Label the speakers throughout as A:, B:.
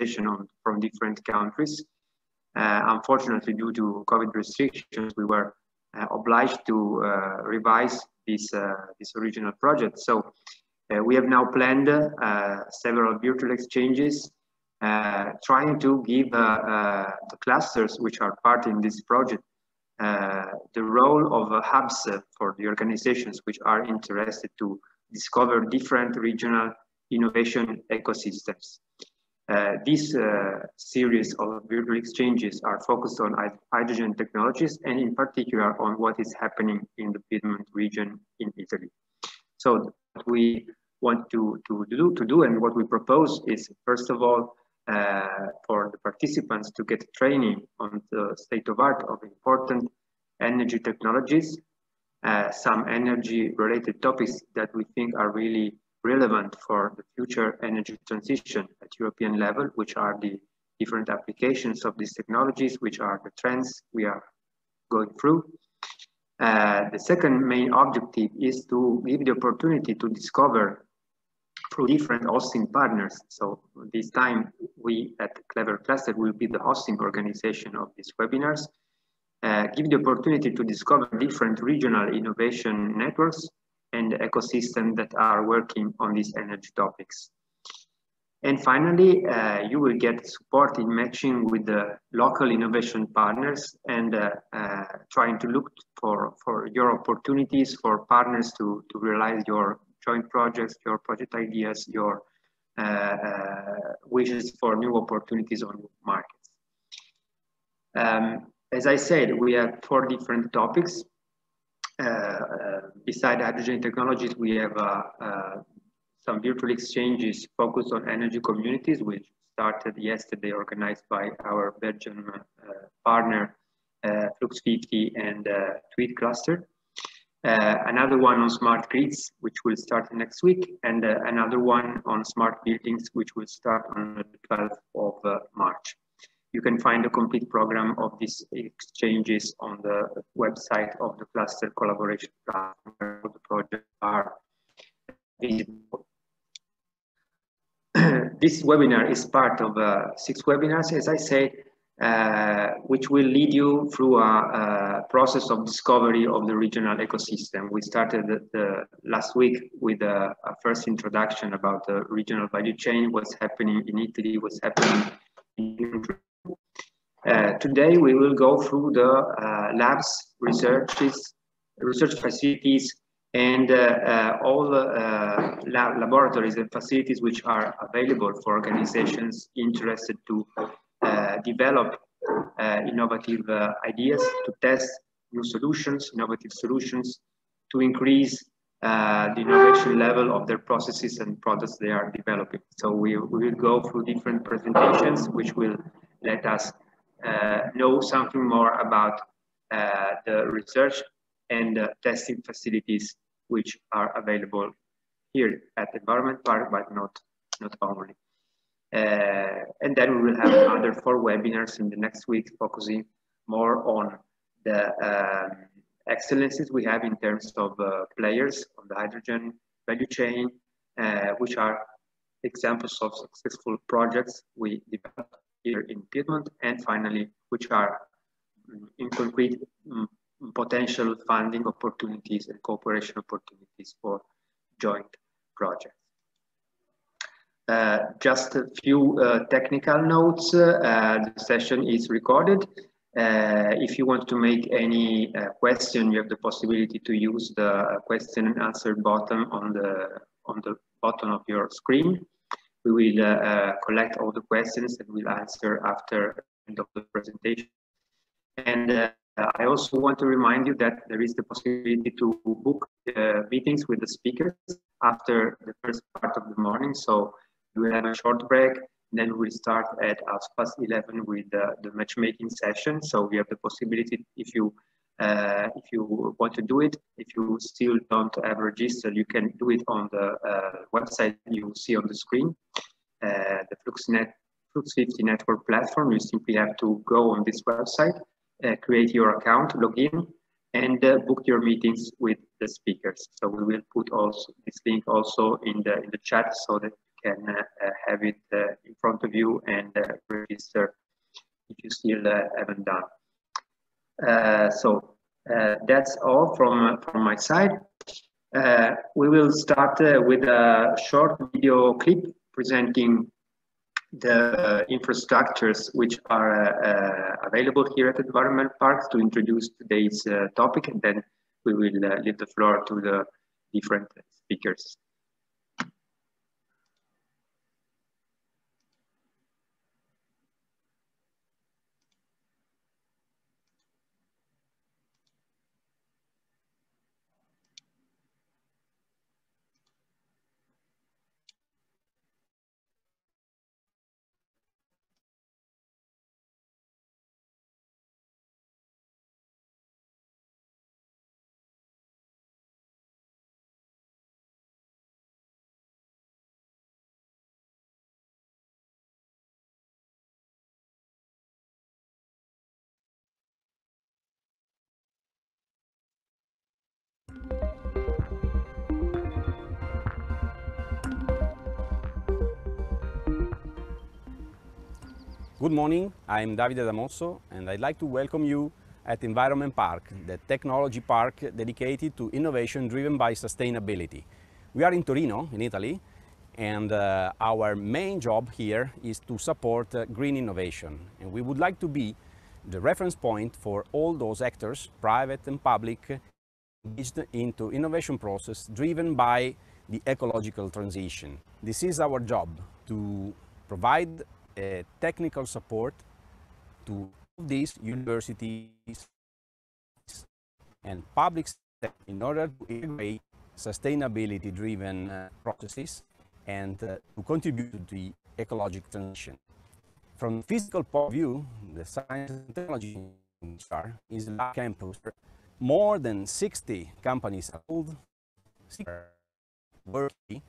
A: on, from different countries. Uh, unfortunately, due to COVID restrictions, we were uh, obliged to uh, revise this, uh, this original project. So uh, we have now planned several virtual exchanges trying to give the clusters which are part in this project the role of hubs for the organizations which are interested to discover different regional innovation ecosystems. Uh, this uh, series of virtual exchanges are focused on hydrogen technologies and in particular on what is happening in the Piedmont region in Italy. So what we want to, to, do, to do and what we propose is first of all uh, for the participants to get training on the state of art of important energy technologies, uh, some energy related topics that we think are really relevant for the future energy transition at European level, which are the different applications of these technologies, which are the trends we are going through. Uh, the second main objective is to give the opportunity to discover through different hosting partners. So this time we at Clever Cluster will be the hosting organization of these webinars. Uh, give the opportunity to discover different regional innovation networks and ecosystem that are working on these energy topics. And finally, uh, you will get support in matching with the local innovation partners and uh, uh, trying to look for, for your opportunities for partners to, to realize your joint projects, your project ideas, your uh, uh, wishes for new opportunities on markets. Um, as I said, we have four different topics beside hydrogen technologies, we have uh, uh, some virtual exchanges focused on energy communities, which started yesterday, organized by our Belgian partner, Flux 50 and Tweed Cluster. Uh, another one on smart grids, which will start next week, and uh, another one on smart buildings, which will start on the 12th of uh, March. You can find a complete program of these exchanges on the website of the cluster collaboration platform where the projects are visible. this webinar is part of uh, six webinars, as I said, uh, which will lead you through a, a, process of discovery of the regional ecosystem. We started the, the last week with a, a, first introduction about the regional value chain, what's happening in Italy, what's happening in uh, today we will go through the uh, labs, researches, research facilities, and uh, uh all uh, lab laboratories and facilities which are available for organizations interested to develop innovative ideas, to test new solutions, innovative solutions, to increase the innovation level of their processes and products they are developing. So we, we will go through different presentations which will let us know something more about uh, the research and testing facilities which are available here at the Environment Park, but not, not only. Uh, and then we will have another four webinars in the next week focusing more on the um, excellences we have in terms of uh, players on the hydrogen value chain, uh, which are examples of successful projects we developed here in Piedmont, and finally, which are mm, in concrete mm, potential funding opportunities and cooperation opportunities for joint projects. Uh, just a few uh, technical notes. Uh, the session is recorded. Uh, if you want to make any uh, question, you have the possibility to use the question and answer button on the on the bottom of your screen. We will uh, uh, collect all the questions and we'll answer after end of the presentation. And uh, I also want to remind you that there is the possibility to book meetings with the speakers after the first part of the morning. So we will have a short break then we'll start at half past 11 with the matchmaking session. So we have the possibility, if you uh, if you want to do it, if you still don't have registered, you can do it on the uh, website you see on the screen, uh, the FluxNet, Flux 50 network platform. You simply have to go on this website, uh, create your account, log in, and uh, book your meetings with the speakers. So we will put also this link also in the in the chat so that you can have it in front of you and register if you still haven't done. So that's all from, from my side. Uh, we will start uh, with a short video clip presenting the infrastructures which are uh, available here at Environment Parks to introduce today's uh, topic and then we will uh, leave the floor to the different speakers.
B: Good morning, I'm Davide Damosso and I'd like to welcome you at Environment Park, the technology park dedicated to innovation driven by sustainability. We are in Torino, in Italy, and uh, our main job here is to support uh, green innovation. And we would like to be the reference point for all those actors, private and public, engaged into innovation process driven by the ecological transition. This is our job to provide technical support to these universities and public in order to integrate sustainability-driven uh, processes and uh, to contribute to the ecological transition. From physical point of view, the science and technology is a campus. More than 60 companies are working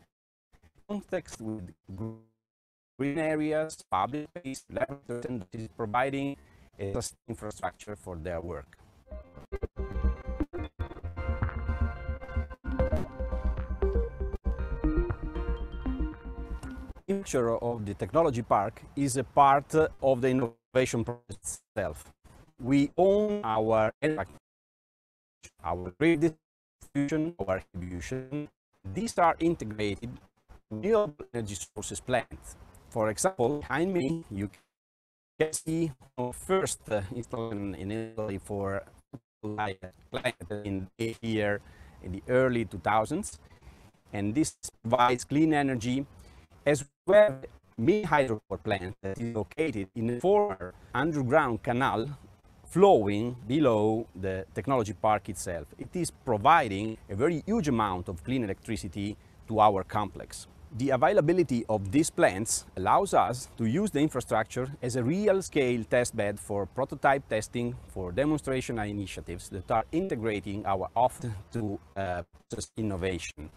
B: context with green areas, public space, laboratories, and is providing uh, a infrastructure for their work. picture of the technology park is a part of the innovation process itself. We own our our grid distribution, our distribution. These are integrated renewable energy sources plants for example, behind me, you can see first uh, installation in Italy for in the year in the early 2000s. And this provides clean energy as well as mini hydropower plant that is located in a former underground canal flowing below the technology park itself. It is providing a very huge amount of clean electricity to our complex. The availability of these plants allows us to use the infrastructure as a real-scale testbed for prototype testing for demonstration initiatives that are integrating our offer to uh, innovation.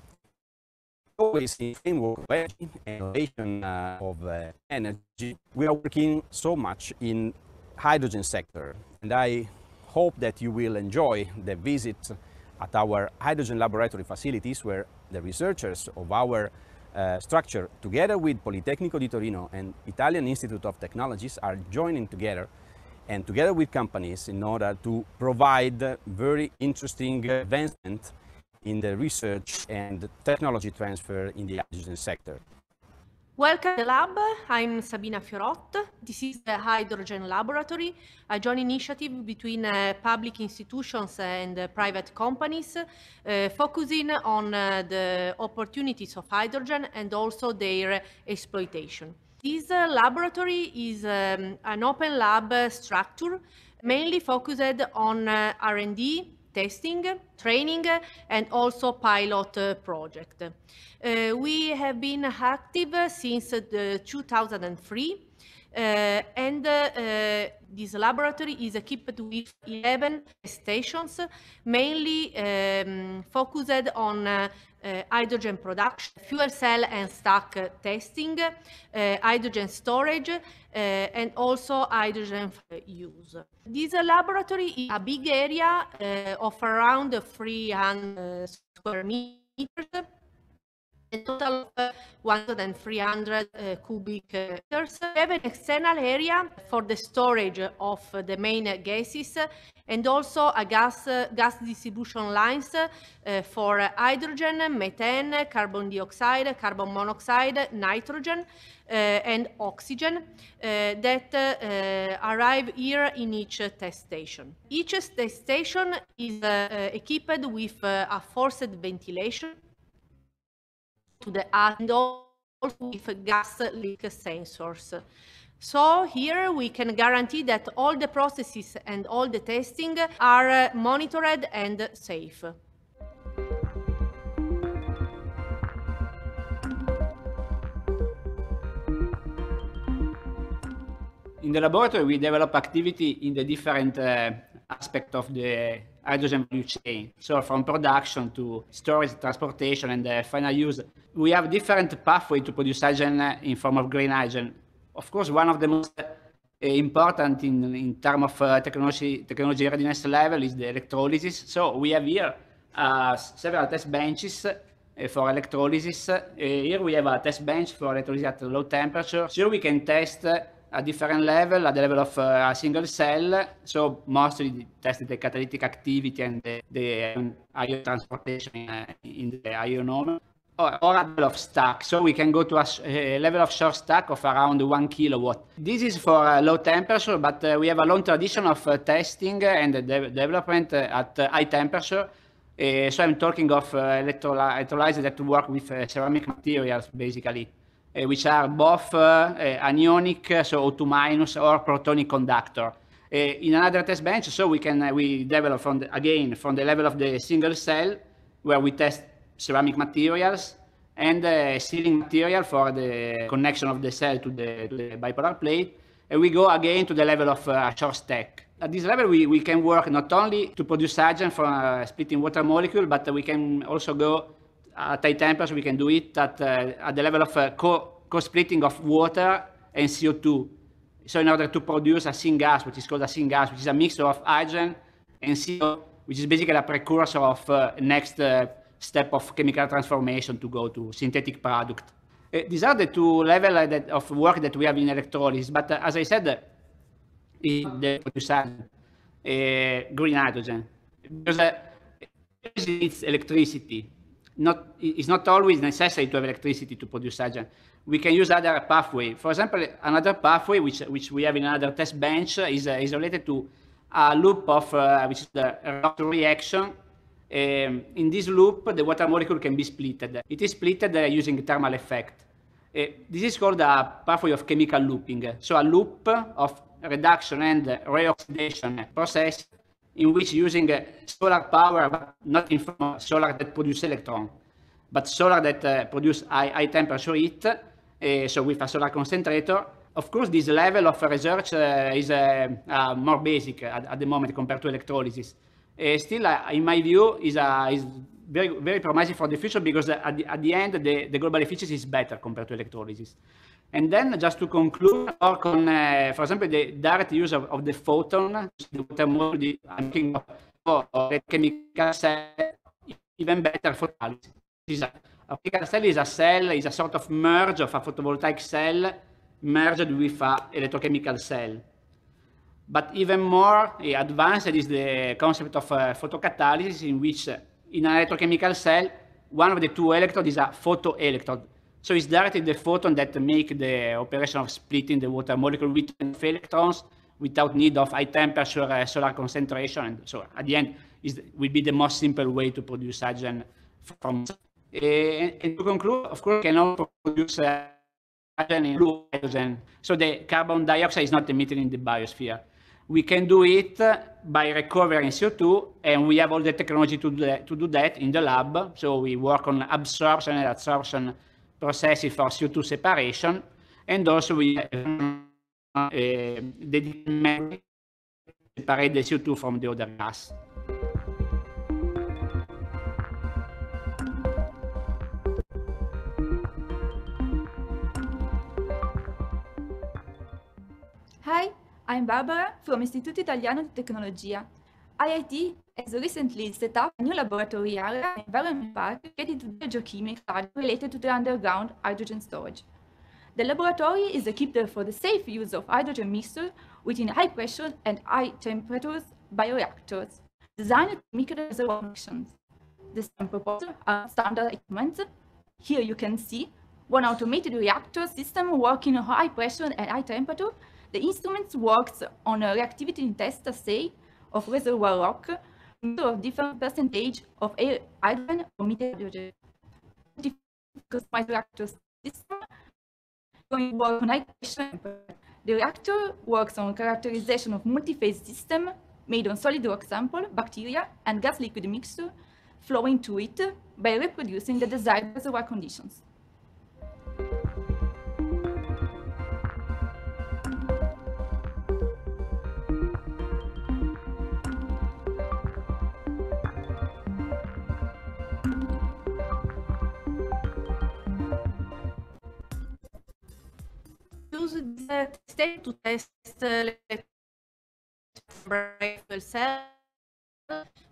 B: Always in framework of innovation uh, of uh, energy, we are working so much in hydrogen sector, and I hope that you will enjoy the visit at our hydrogen laboratory facilities where the researchers of our uh, structure, together with Politecnico di Torino and Italian Institute of Technologies, are joining together and together with companies in order to provide very interesting advancement in the research and technology transfer in the hydrogen sector.
C: Welcome to the lab. I'm Sabina Fiorot. This is the Hydrogen Laboratory, a joint initiative between uh, public institutions and uh, private companies, uh, focusing on uh, the opportunities of hydrogen and also their exploitation. This uh, laboratory is um, an open lab structure, mainly focused on uh, R&D, testing, training, and also pilot uh, project. Uh, we have been active since 2003 uh, and uh, this laboratory is equipped with 11 stations, mainly um, focused on uh, uh, hydrogen production, fuel cell and stack testing, uh, hydrogen storage, and also hydrogen use. This laboratory is a big area of around 300 square meters a total of 1,300 uh, eh, cubic eh, meters. We have an external area for the storage of the main gases and also a gas, gas distribution lines uh, for hydrogen, methane, carbon dioxide, carbon monoxide, nitrogen, and oxygen that arrive here in each test station. Each test station is equipped with a forced ventilation to the and with gas leak sensors. So here we can guarantee that all the processes and all the testing are monitored and safe.
D: In the laboratory, we develop activity in the different uh, aspect of the hydrogen value chain. So from production to storage, transportation, and the final use, we have different pathways to produce hydrogen in form of green hydrogen. Of course, one of the most uh, important in, in terms of uh, technology, technology readiness level is the electrolysis. So we have here uh, several test benches uh, for electrolysis. Uh, here we have a test bench for electrolysis at low temperature. So we can test a different level, at the level of uh, a single cell. So mostly tested the catalytic activity and the, the um, ion transportation uh, in the ionomer. Or, or a level of stack. So we can go to a, a, level of short stack of around one kilowatt. This is for uh, low temperature, but we have a long tradition of testing and de development at high temperature. so I'm talking of electrolyzers that work with ceramic materials, basically. Which are both uh, uh, anionic, so O2 minus, or protonic conductor. in another test bench, so we can we develop from the, again from the level of the single cell, where we test ceramic materials and uh, sealing material for the connection of the cell to the, to the bipolar plate. And we go again to the level of uh, short stack. At this level, we, we can work not only to produce hydrogen from splitting water molecule, but we can also go at high temperatures, we can do it at, uh, at the level of uh, co-splitting of water and CO2. So in order to produce a syngas, which is called a syngas, which is a mixture of hydrogen and CO, which is basically a precursor of uh, next uh, step of chemical transformation to go to synthetic product. Uh, these are the two levels that, of work that we have in electrolysis. But uh, as I said, in the produce green hydrogen, because it needs electricity not, it's not always necessary to have electricity to produce hydrogen. We can use other pathway. For example, another pathway which, which we have in another test bench is, uh, is related to a loop of, uh, which is the reaction. Um, in this loop, the water molecule can be splitted. It is splitted uh, using thermal effect. Uh, this is called a pathway of chemical looping. So a loop of reduction and reoxidation process in which using uh, solar power, but not in form of solar that produce electron, but solar that uh, produce high, high temperature heat, uh, so with a solar concentrator. Of course, this level of research uh, is uh, uh, more basic at, at, the moment compared to electrolysis. still, in my view, is, is very, very promising for the future because at the, at the end, the, the global efficiency is better compared to electrolysis. And then just to conclude, on, uh, for example, the direct use of, of the photon, the water I'm thinking of oh, the chemical cell, even better for analysis. A chemical cell is a cell, is a sort of merge of a photovoltaic cell merged with a electrochemical cell. But even more uh, advanced is the concept of uh, photocatalysis in which uh, in an electrochemical cell, one of the two electrodes is a photoelectrode, so it's directly the photon that make the operation of splitting the water molecule with electrons without need of high temperature uh, solar concentration. And so at the end, it will be the most simple way to produce hydrogen from. Uh, and to conclude, of course, can also produce uh, hydrogen in blue hydrogen. So the carbon dioxide is not emitted in the biosphere. We can do it by recovering CO2, and we have all the technology to do that, to do that in the lab. So we work on absorption and adsorption processes for CO2 separation, and also we uh, separate the CO2 from the other gas.
E: Hi, I'm Barbara from Istituto Italiano di Tecnologia. IIT has recently set up a new laboratory area in Environment Park dedicated to the geochemical study related to the underground hydrogen storage. The laboratory is equipped for the safe use of hydrogen mixture within high pressure and high temperatures bioreactors designed to the reservoir functions. The same proposal are standard equipment. Here you can see one automated reactor system working at high pressure and high temperature. The instrument works on a reactivity test assay of reservoir rock of different percentage of hydrogen or methane hydrogen. Reactor system going. The reactor works on characterization of multi-phase system made on solid rock sample, bacteria, and gas liquid mixture flowing to it by reproducing the desired reservoir conditions.
C: State to test the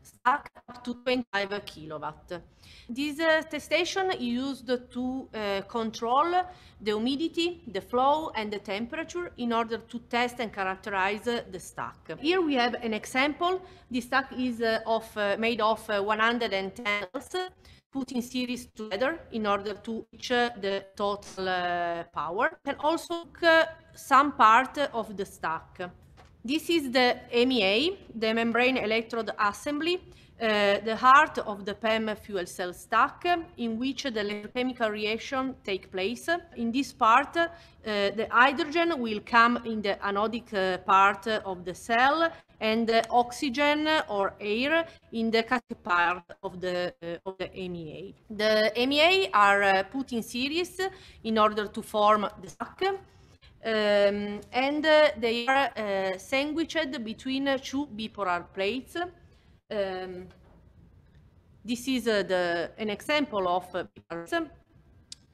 C: stack up to 25 kilowatt. This test station is used to control the humidity, the flow, and the temperature in order to test and characterize the stack. Here we have an example. The stack is uh, of, uh, made of uh, 110 cells put in series together in order to reach the total power and also some part of the stack. This is the MEA, the membrane electrode assembly, uh, the heart of the PEM fuel cell stack in which the electrochemical reaction take place. In this part, uh, the hydrogen will come in the anodic uh, part of the cell and the oxygen or air in the cathode part of the, uh, of the MEA. The MEA are uh, put in series in order to form the stack. Um, and uh, they are uh, sandwiched between two bipolar plates. Um, this is uh, the, an example of uh,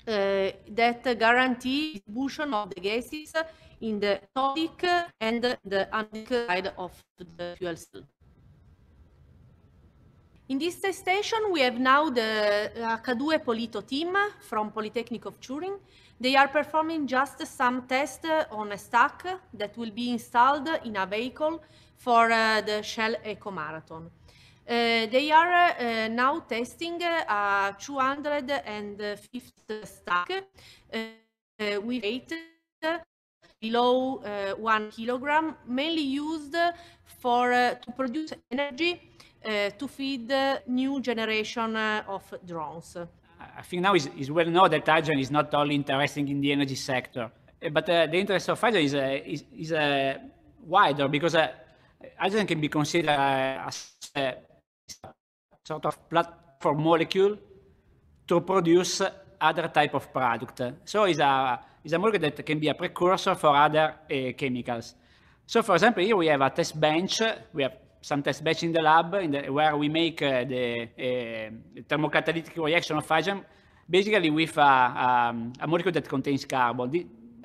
C: that guarantee distribution of the gases in the cathodic and the anodic side of the fuel cell. In this station, we have now the H2 Polito team from Polytechnic of Turin they are performing just some tests on a stack that will be installed in a vehicle for uh, the Shell Eco Marathon. Uh, they are uh, now testing a 250 stack uh, with weight below uh, one kilogram, mainly used for uh, to produce energy to feed the new generation of drones.
D: I think now is, is well known that hydrogen is not only interesting in the energy sector, eh, but uh, the interest of hydrogen is, uh, is, is uh, wider because uh, hydrogen can be considered as a sort of platform molecule to produce other type of product. So it's a, it's a molecule that can be a precursor for other uh, chemicals. So for example, here we have a test bench. We have some test bench in the lab in the, where we make uh, the uh, thermocatalytic reaction of hydrogen, basically with a, um, a, molecule that contains carbon.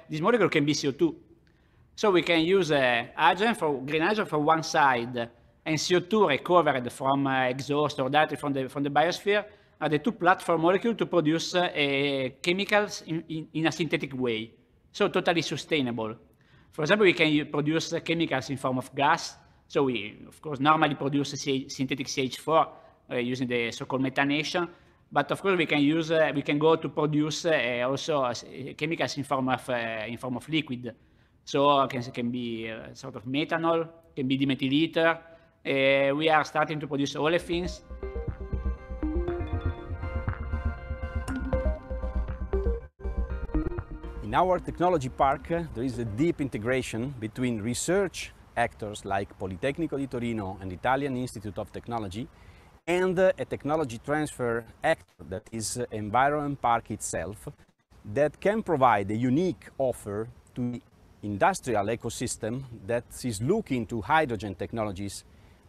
D: This molecule can be CO2. So we can use uh, hydrogen for green hydrogen from one side and CO2 recovered from uh, exhaust or directly from the, from the biosphere are the two platform molecules to produce uh, chemicals in, in, in, a synthetic way. So totally sustainable. For example, we can produce chemicals in form of gas so we, of course, normally produce synthetic CH4 uh, using the so-called methanation. But of course, we can use, uh, we can go to produce uh, also uh, chemicals in form of uh, in form of liquid. So it can, can be sort of methanol, can be dimethyl ether. we are starting to produce olefins.
B: In our technology park, uh, there is a deep integration between research actors like Politecnico di Torino and Italian Institute of Technology, and uh, a technology transfer actor that is uh, Environment Park itself, that can provide a unique offer to the industrial ecosystem that is looking to hydrogen technologies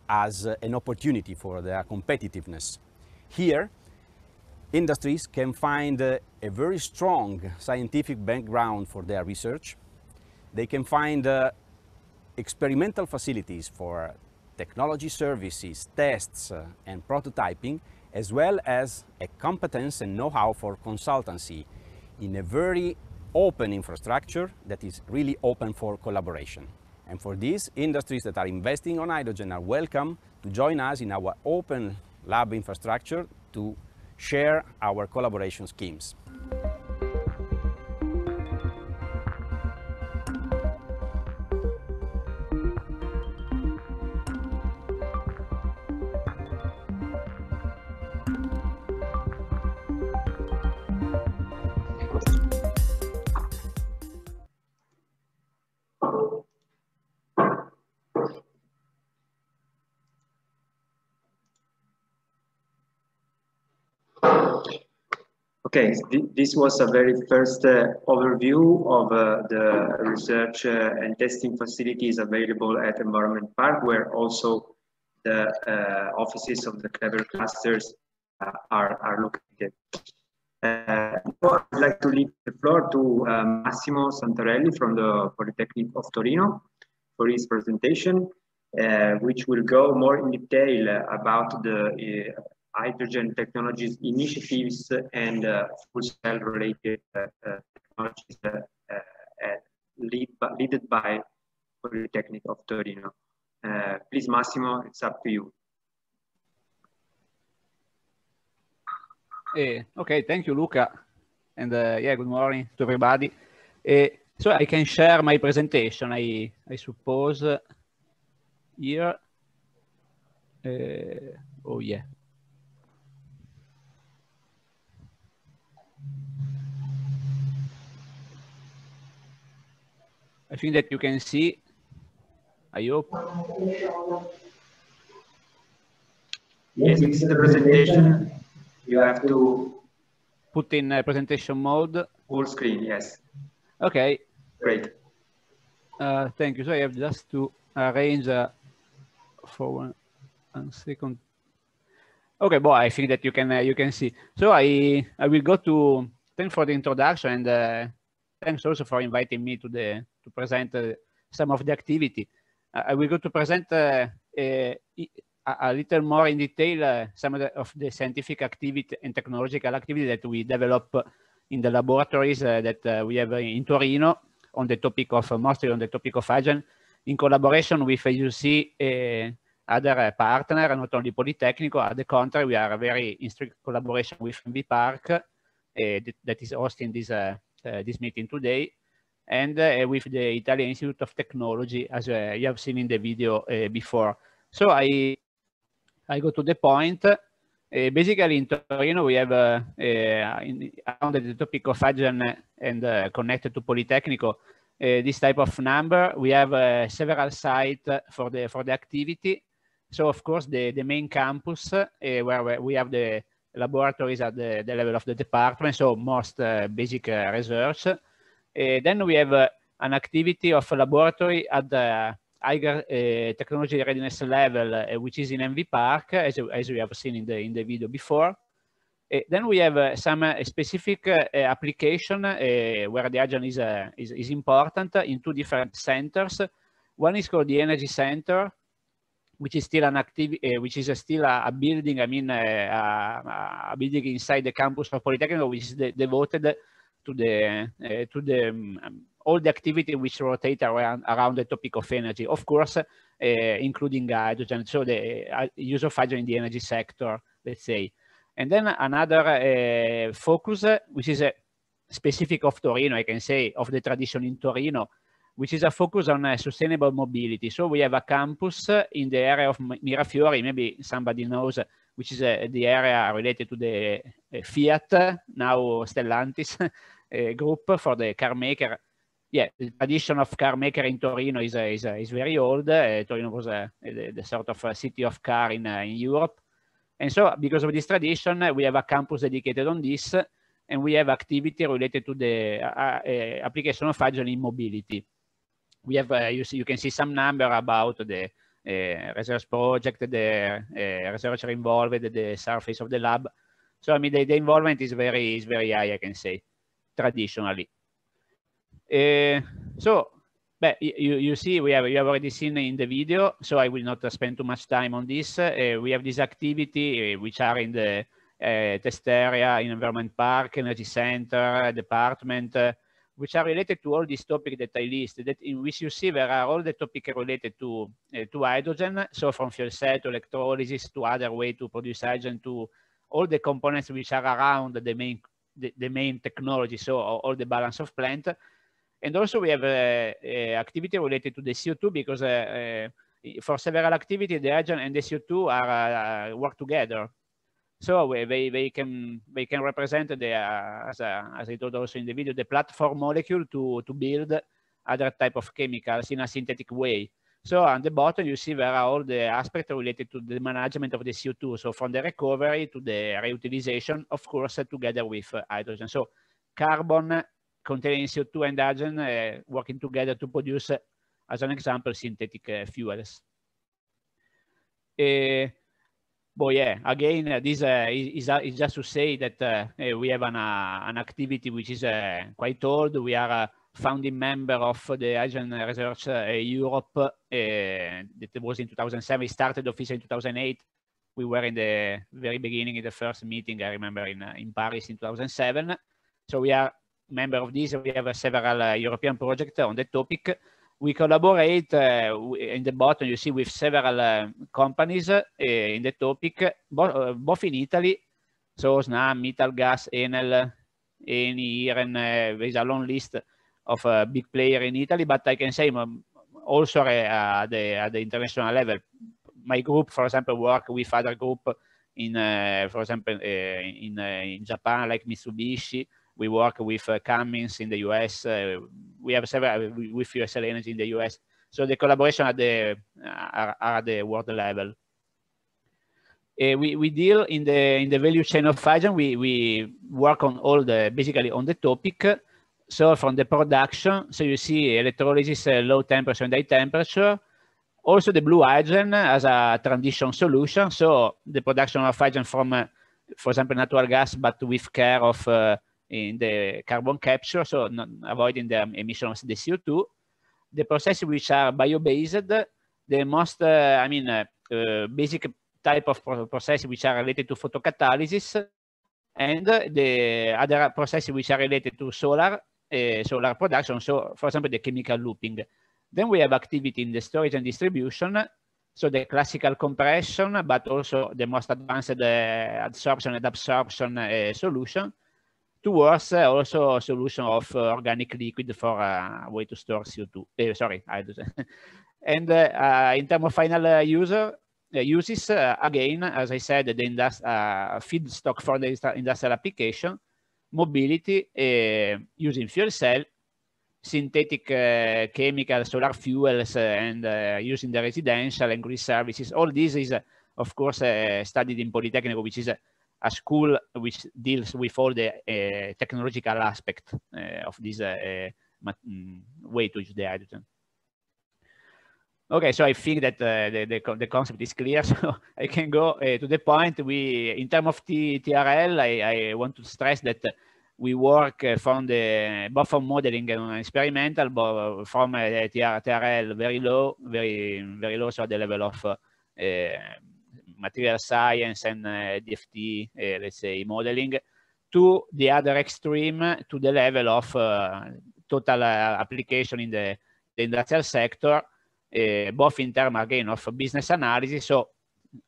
B: as an opportunity for their competitiveness. Here, industries can find a, a very strong scientific background for their research. They can find uh, experimental facilities for technology services, tests, uh, and prototyping, as well as a competence and know-how for consultancy in a very open infrastructure that is really open for collaboration. And for these, industries that are investing on hydrogen are welcome to join us in our open lab infrastructure to share our collaboration schemes.
A: Okay, this was a very first uh, overview of uh, the research uh, and testing facilities available at Environment Park, where also the uh, offices of the Clever clusters uh, are, are located. Uh, I'd like to leave the floor to Massimo Santarelli from the Polytechnic of Torino for his presentation, which will go more in detail about the hydrogen technologies initiatives and uh, fuel cell related uh, uh technologies uh, uh, lead by, led by Polytechnic of Torino. please, Massimo, it's up to you.
D: Eh, okay, thank you, Luca. And yeah, good morning to everybody. Eh, so I can share my presentation, I, I suppose, here. oh, yeah. I think that you can see, I hope.
A: Yes, this is the presentation. You have to
D: put in uh, presentation mode.
A: Full screen, yes.
D: Okay.
A: Great.
D: Uh, thank you. So I have just to arrange uh, for one, one second. Okay, well, I think that you can uh, you can see. So I I will go to thank for the introduction and uh, thanks also for inviting me to the to present uh, some of the activity. Uh, I will go to present uh, a, a, little more in detail some of the, of the, scientific activity and technological activity that we develop in the laboratories that we have in Torino on the topic of, mostly on the topic of hydrogen, in collaboration with, see, other partner, not only Politecnico, at the contrary, we are very in strict collaboration with Envipark uh, that is hosting this, uh, uh, this meeting today and uh, with the Italian Institute of Technology, as uh, you have seen in the video uh, before. So I, I go to the point. basically, in Torino, we have, in, around the topic of hydrogen and connected to Politecnico, this type of number. We have several sites for the, for the activity. So, of course, the, the main campus, where we have the laboratories at the, the level of the department, so most uh, basic uh, research. Uh, then we have uh, an activity of a laboratory at the higher uh, technology readiness level, which is in Envipark, as, as we have seen in the, in the video before. Uh, then we have uh, some uh, specific application where the agent is, is, is, important in two different centers. One is called the Energy Center, which is still an active, which is still a, a, building, I mean, a, a, building inside the campus of Polytechnic, which is de devoted to the uh, to the um, all the activity which rotate around around the topic of energy, of course, uh, including hydrogen. So the uh, use of hydrogen in the energy sector, let's say. And then another focus, which is a specific of Torino, I can say, of the tradition in Torino, which is a focus on uh, sustainable mobility. So we have a campus in the area of Mirafiori, maybe somebody knows, which is uh, the area related to the uh, Fiat, now Stellantis eh, group for the car maker. Yeah, the tradition of car maker in Torino is, is, is very old. Torino was the, the, sort of city of car in, in Europe. And so because of this tradition, we have a campus dedicated on this, and we have activity related to the application of agile in mobility. We have, you, see, you can see some number about the research project, the researcher involved, the surface of the lab. So I mean, the, the involvement is very, is very high, I can say, traditionally. so but you, you see, we have you have already seen in the video, so I will not spend too much time on this. Uh, we have this activity uh, which are in the uh, test area, in environment park, energy center, department, which are related to all these topics that I listed, that in which you see there are all the topics related to, uh, to hydrogen, so from fuel cell to electrolysis to other way to produce hydrogen to all the components which are around the main, the, the main technology, so all the balance of plant, and also we have uh, uh, activity related to the CO2 because uh, for several activities, the hydrogen and the CO2 are work together. So they, they can they can represent the as, a, as I told also in the video the platform molecule to to build other type of chemicals in a synthetic way. So on the bottom, you see there are all the aspects related to the management of the CO2. So from the recovery to the reutilization, of course, together with hydrogen. So carbon containing CO2 and hydrogen uh, working together to produce, uh, as an example, synthetic uh, fuels. But yeah, again, uh, this uh, is, is, just to say that uh, we have an, an activity which is quite old. We are a founding member of the Hydrogen Research Europe that was in 2007. It started officially in 2008. We were in the very beginning in the first meeting, I remember, in, in Paris in 2007. So we are member of this. We have several uh, European projects on the topic. We collaborate uh, in the bottom, you see, with several uh, companies in the topic, bo both in Italy, so Snam, Italgas, Enel, Eni, Iren, there is a long list of a big player in Italy, but I can say um, also at the, at the international level. My group, for example, work with other group in, uh, for example, uh, in, uh, in Japan, like Mitsubishi, we work with uh, Cummins in the US. Uh, we have several with USL Energy in the US. So the collaboration at the are, are at the world level. Uh, we, we deal in the in the value chain of hydrogen. We we work on all the basically on the topic. So from the production, so you see electrolysis, uh, low temperature and high temperature. Also the blue hydrogen as a transition solution. So the production of hydrogen from, uh, for example, natural gas, but with care of uh, in the carbon capture, so not avoiding the emission of the CO2. The processes which are bio-based, the most, uh, I mean, uh, uh, basic type of processes which are related to photocatalysis, and the other processes which are related to solar, solar production, so for example, the chemical looping. Then we have activity in the storage and distribution, so the classical compression, but also the most advanced uh, adsorption and absorption uh, solution towards uh, also a solution of uh, organic liquid for a way to store CO2, eh, sorry, hydrogen. and uh, in terms of final user, uses, again, as I said, the industri feedstock for the industrial application, mobility using fuel cell, synthetic uh, chemical solar fuels uh, and uh, using the residential and grid services. All this is, of course, studied in Polytechnic, which is a school which deals with all the uh, technological aspect uh, of this uh, way to use the hydrogen. Okay, so I think that the, the, the, concept is clear, so I can go to the point. We, in terms of T TRL, I, I, want to stress that we work from the both from modeling and experimental, but from TRL very low, very very low, so at the level of material science and uh, DFT, uh, let's say, modeling, to the other extreme, to the level of uh, total application in the, the, industrial sector, both in terms, again, of business analysis, so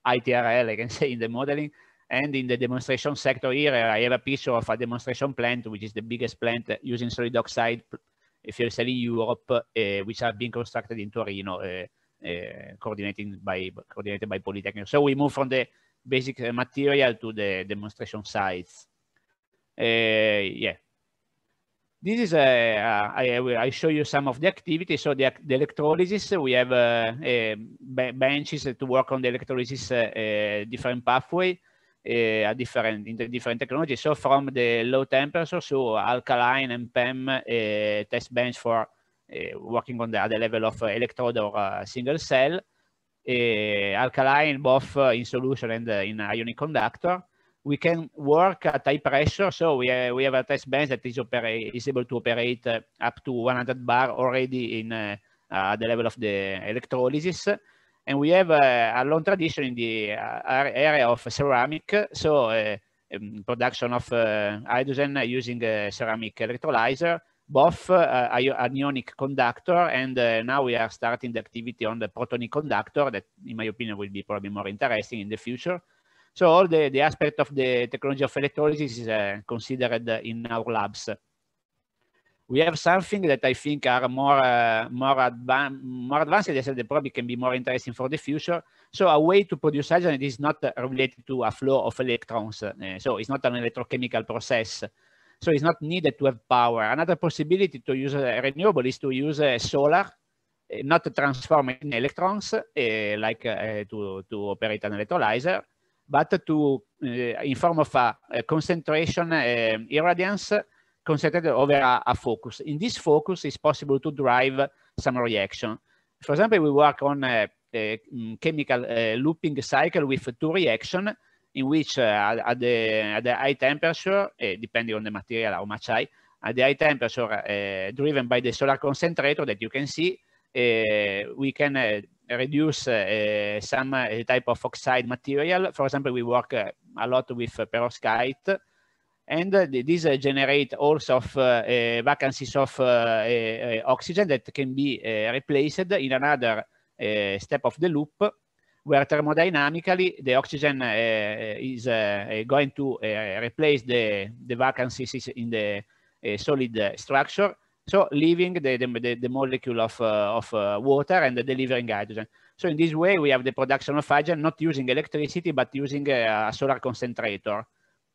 D: ITRL, I can say, in the modeling, and in the demonstration sector here, I have a picture of a demonstration plant, which is the biggest plant using solid oxide fuel cell in Europe, uh, which are being constructed in Torino. Uh, uh, coordinating by coordinated by Polytechnic. So we move from the basic uh, material to the demonstration sites. Uh, yeah. This is, a, I, I show you some of the activities. So the, the electrolysis, we have benches to work on the electrolysis different pathway. Uh, a different in the different technologies. So from the low temperature, so alkaline and PEM uh, test bench for uh, working on the, at the level of uh, electrode or uh, single cell, alkaline both in solution and in ionic conductor. we can work at high pressure. So we, uh, we have a test bench that is, is able to operate uh, up to 100 bar already in uh, uh, the level of the electrolysis. And we have a long tradition in the area of ceramic. So um, production of hydrogen using ceramic electrolyzer both uh, anionic conductor and uh, now we are starting the activity on the protonic conductor that in my opinion will be probably more interesting in the future. So all the, the aspect of the technology of electrolysis is uh, considered in our labs. We have something that I think are more uh, more, advan more advanced that probably can be more interesting for the future. So a way to produce hydrogen is not related to a flow of electrons. Uh, so it's not an electrochemical process. So it's not needed to have power. Another possibility to use a renewable is to use a solar, uh, not to transform in electrons, eh, uh, like to, to operate an electrolyzer, but to in form of a, a concentration irradiance concentrated over a, a, focus. In this focus, it's possible to drive some reaction. For example, we work on a, a chemical looping cycle with two reactions in which eh, uh, at, the, at the eh, high temperature, eh, uh, depending on the material, how much high, at the high temperature uh, driven by the solar concentrator that you can see, we can reduce some type of oxide material. For example, we work a lot with perovskite, and this generate also of, vacancies of oxygen that can be replaced in another step of the loop where thermodynamically the oxygen uh, is uh, going to uh, replace the, the vacancies in the solid structure, so leaving the, the, the molecule of, of water and delivering hydrogen. So in this way, we have the production of hydrogen not using electricity, but using a, solar concentrator.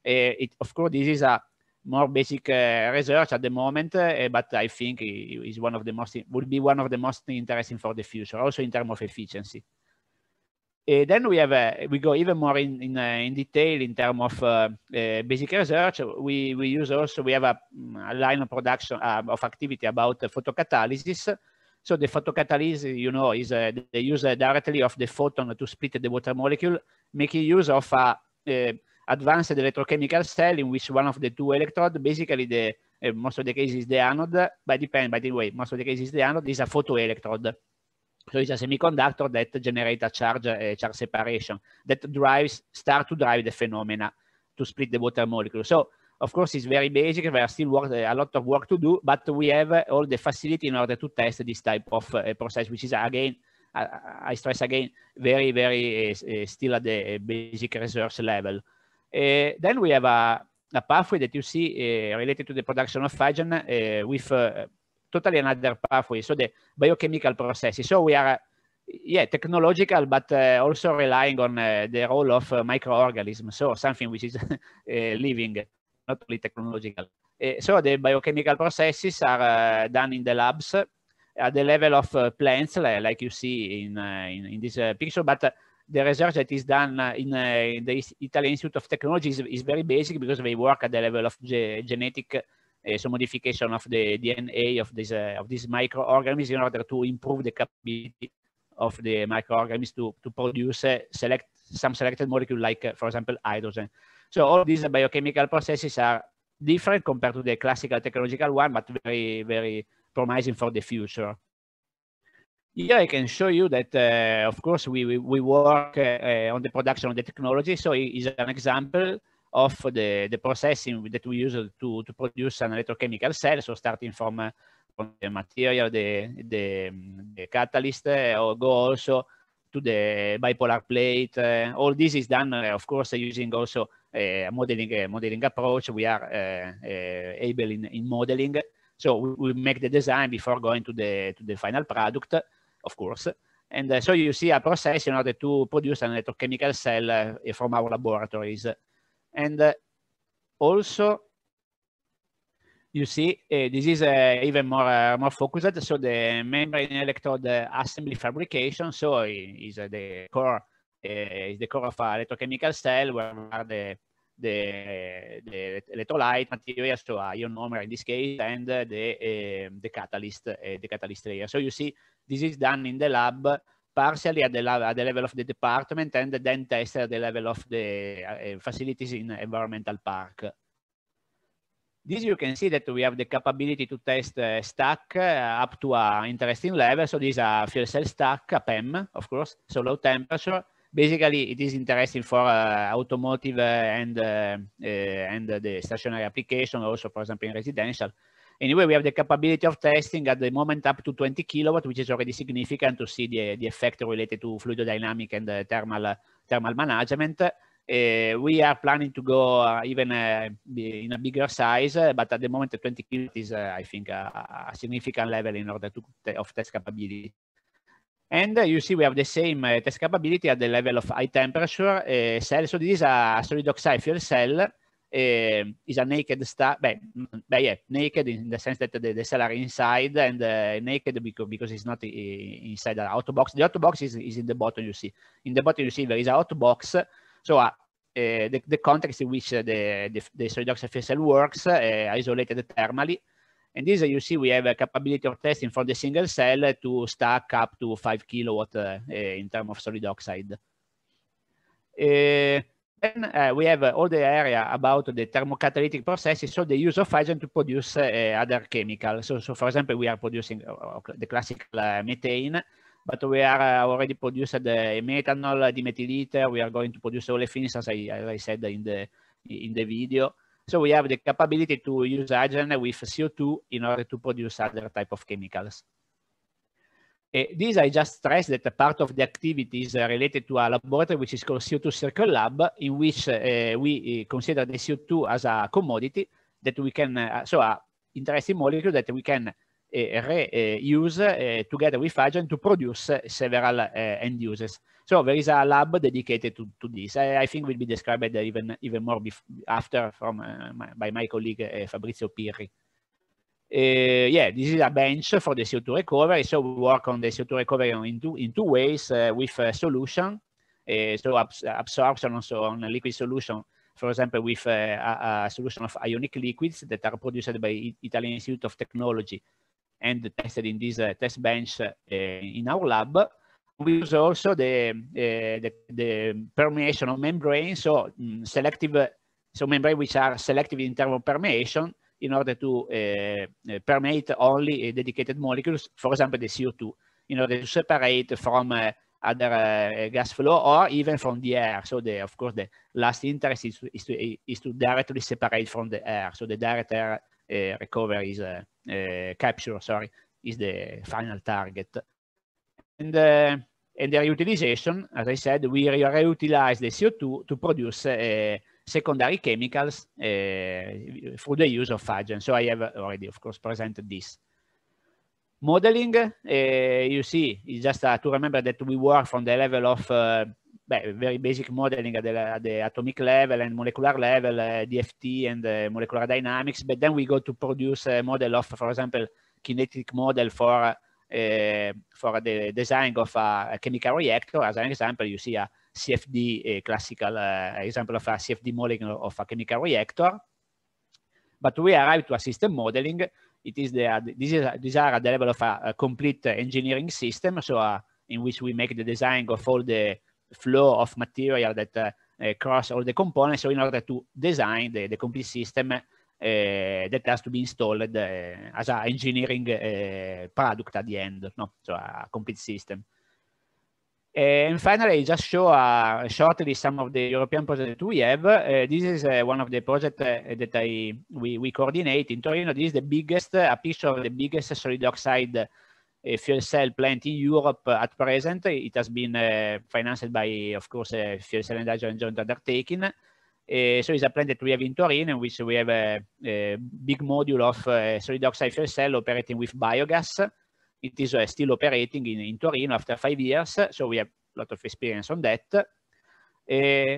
D: it, of course, this is a more basic uh, research at the moment, uh, but I think it is one of the most will be one of the most interesting for the future, also in terms of efficiency. Then we have uh, we go even more in in, uh, in detail in terms of uh, uh, basic research. We we use also we have a, a line of production uh, of activity about photocatalysis. So the photocatalysis, you know, is the use directly of the photon to split the water molecule, making use of a advanced electrochemical cell in which one of the two electrodes, basically the most of the cases the anode, but depend by the way, most of the cases the anode is a photoelectrode. So it's a semiconductor that generates a charge, a charge separation that drives, start to drive the phenomena to split the water molecule. So of course, it's very basic. There are still work, eh, a lot of work to do, but we have all the facility in order to test this type of uh, process, which is again, uh, I stress again, very, very uh, still at the basic research level. then we have a, a, pathway that you see related to the production of hydrogen with totally another pathway. So the biochemical processes. So we are, yeah, technological, but uh, also relying on uh, the role of uh, microorganisms. So something which is uh, living, not only technological. Uh, so the biochemical processes are uh, done in the labs at the level of plants, like you see in, in, in, this picture, but the research that is done in, in, the Italian Institute of Technology is, is, very basic because they work at the level of ge genetic uh, some modification of the DNA of this uh, of these microorganisms in order to improve the capability of the microorganisms to to produce uh, select some selected molecule like, for example, hydrogen. So all these biochemical processes are different compared to the classical technological one, but very, very promising for the future. Here I can show you that, uh, of course, we, we, we work uh, on the production of the technology. So it is an example of the, the processing that we use to, to produce an electrochemical cell. So starting from, uh, from the material, the, the, the catalyst, uh, or go also to the bipolar plate. Uh, all this is done, uh, of course, using also a modeling, a modeling approach. We are able in, in modeling. So we, we, make the design before going to the, to the final product, of course. And so you see a process in order to produce an electrochemical cell from our laboratories. And uh, also, you see, uh, this is uh, even more more focused. So the membrane electrode assembly fabrication. So is the core is the core of electrochemical cell where the the, the electrolyte material, so ionomer in this case, and the uh, the catalyst, uh, the catalyst layer. So you see, this is done in the lab partially at the, at the level of the department and then tested at the level of the uh, facilities in environmental park. This you can see that we have the capability to test uh, stack uh, up to an interesting level. So this is a fuel cell stack, a PEM, of course, so low temperature. Basically, it is interesting for uh, automotive and and the stationary application, also, for example, in residential. Anyway, we have the capability of testing at the moment up to 20 kilowatt, which is already significant to see the, the effect related to fluid dynamic and thermal, thermal management. Uh, we are planning to go uh, even uh, in a bigger size, but at the moment, 20 kilowatt is, I think, a, significant level in order to of test capability. And you see we have the same test capability at the level of high temperature cell. So this is a solid oxide fuel cell uh, is a naked stack, but, but yeah, naked in the sense that the, the cell are inside and uh, naked because, because it's not inside the hot box. The hot box is, is in the bottom, you see. In the bottom, you see there is a hot box so uh, the, the context in which uh, the, the, the solid oxide cell works, uh, isolated thermally. And this, you see, we have a capability of testing for the single cell to stack up to 5 kilowatt in terms of solid oxide. Then uh, we have uh, all the area about the thermocatalytic processes, so the use of hydrogen to produce uh, other chemicals. So, so, for example, we are producing the classical methane, but we are uh, already produced the methanol, dimethyl ether. We are going to produce olefins, as I, as I said in the in the video. So we have the capability to use hydrogen with CO2 in order to produce other type of chemicals. Uh, this I just stress that a part of the activities uh, related to a laboratory which is called CO2 Circle Lab, in which uh, we consider the CO2 as a commodity that we can, so a interesting molecule that we can reuse uh, together with hydrogen to produce several end users. So there is a lab dedicated to, to this. I, I think will be described even even more after from my, by my colleague Fabrizio Pirri. Uh, yeah, this is a bench for the CO2 recovery. So we work on the CO2 recovery in two, in two ways uh, with a solution. Uh, so abs absorption also on a liquid solution, for example, with a, a, solution of ionic liquids that are produced by Italian Institute of Technology and tested in this uh, test bench uh, in our lab. We use also the, uh, the, the, permeation of membrane, so um, selective, so membrane which are selective in terms of permeation in order to permeate only dedicated molecules, for example, the CO2, in order to separate from other uh, gas flow or even from the air. So the, of course, the last interest is, is, to, is to directly separate from the air. So the direct air uh, recovery is uh, uh, capture, sorry, is the final target. And, and the reutilization, as I said, we reutilize the CO2 to produce secondary chemicals through the use of hydrogen. So I have already, of course, presented this. Modeling, uh, you see, is just uh, to remember that we work from the level of uh, very basic modeling at the, at the, atomic level and molecular level, DFT and molecular dynamics, but then we go to produce a model of, for example, kinetic model for uh, for the design of a, chemical reactor. As an example, you see a CFD, a classical uh, example of a CFD modeling of a chemical reactor. But we arrive to a system modeling it is the, this is, these are at the level of a, a complete engineering system, so uh, in which we make the design of all the flow of material that uh, uh, cross all the components. So in order to design the, the complete system uh, that has to be installed uh, as an engineering uh, product at the end, no? so a complete system. And finally, I just show uh, shortly some of the European projects that we have. Uh, this is uh, one of the projects uh, that I we, we coordinate in Torino. This is the biggest, a picture of the biggest solid oxide uh, fuel cell plant in Europe at present. It has been uh, financed by, of course, Fuel Cell and Hydrogen Joint Undertaking. so it's a plant that we have in Torino, in which we have a, a big module of solid oxide fuel cell operating with biogas it is uh, still operating in, in Torino after five years, so we have a lot of experience on that. Uh,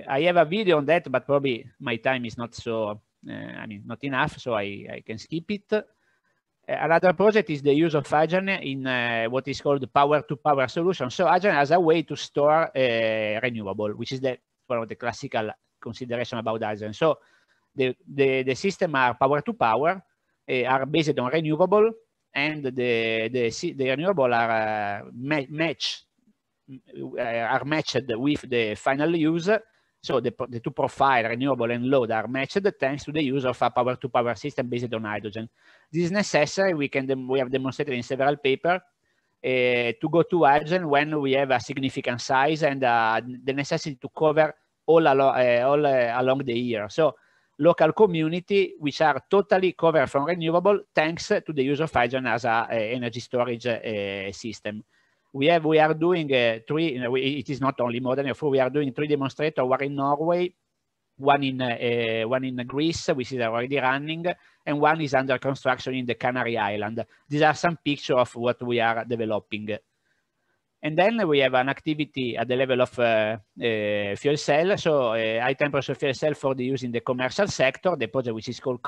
D: I have a video on that, but probably my time is not so, uh, I mean, not enough, so I, I can skip it. Uh, another project is the use of hydrogen in what is called the power-to-power solution. So hydrogen as a way to store renewable, which is the one of the classical consideration about hydrogen. So the, the, the system are power-to-power, -power, are based on renewable, and the, the, the renewable are uh, ma match are matched with the final use. So the, the two profile, renewable and load, are matched thanks to the use of a power-to-power system based on hydrogen. This is necessary. We can we have demonstrated in several papers uh, to go to hydrogen when we have a significant size and uh, the necessity to cover all, uh, all along the year. So local community which are totally covered from renewable thanks to the use of hydrogen as a, a energy storage system we have we are doing uh, three. You know, we, it is not only modern. We are doing three demonstrators. One in Norway, one in uh, one in Greece, which is already running, and one is under construction in the Canary Island. These are some pictures of what we are developing. And then we have an activity at the level of uh, uh, fuel cell. So uh, high temperature fuel cell for the use in the commercial sector, the project which is called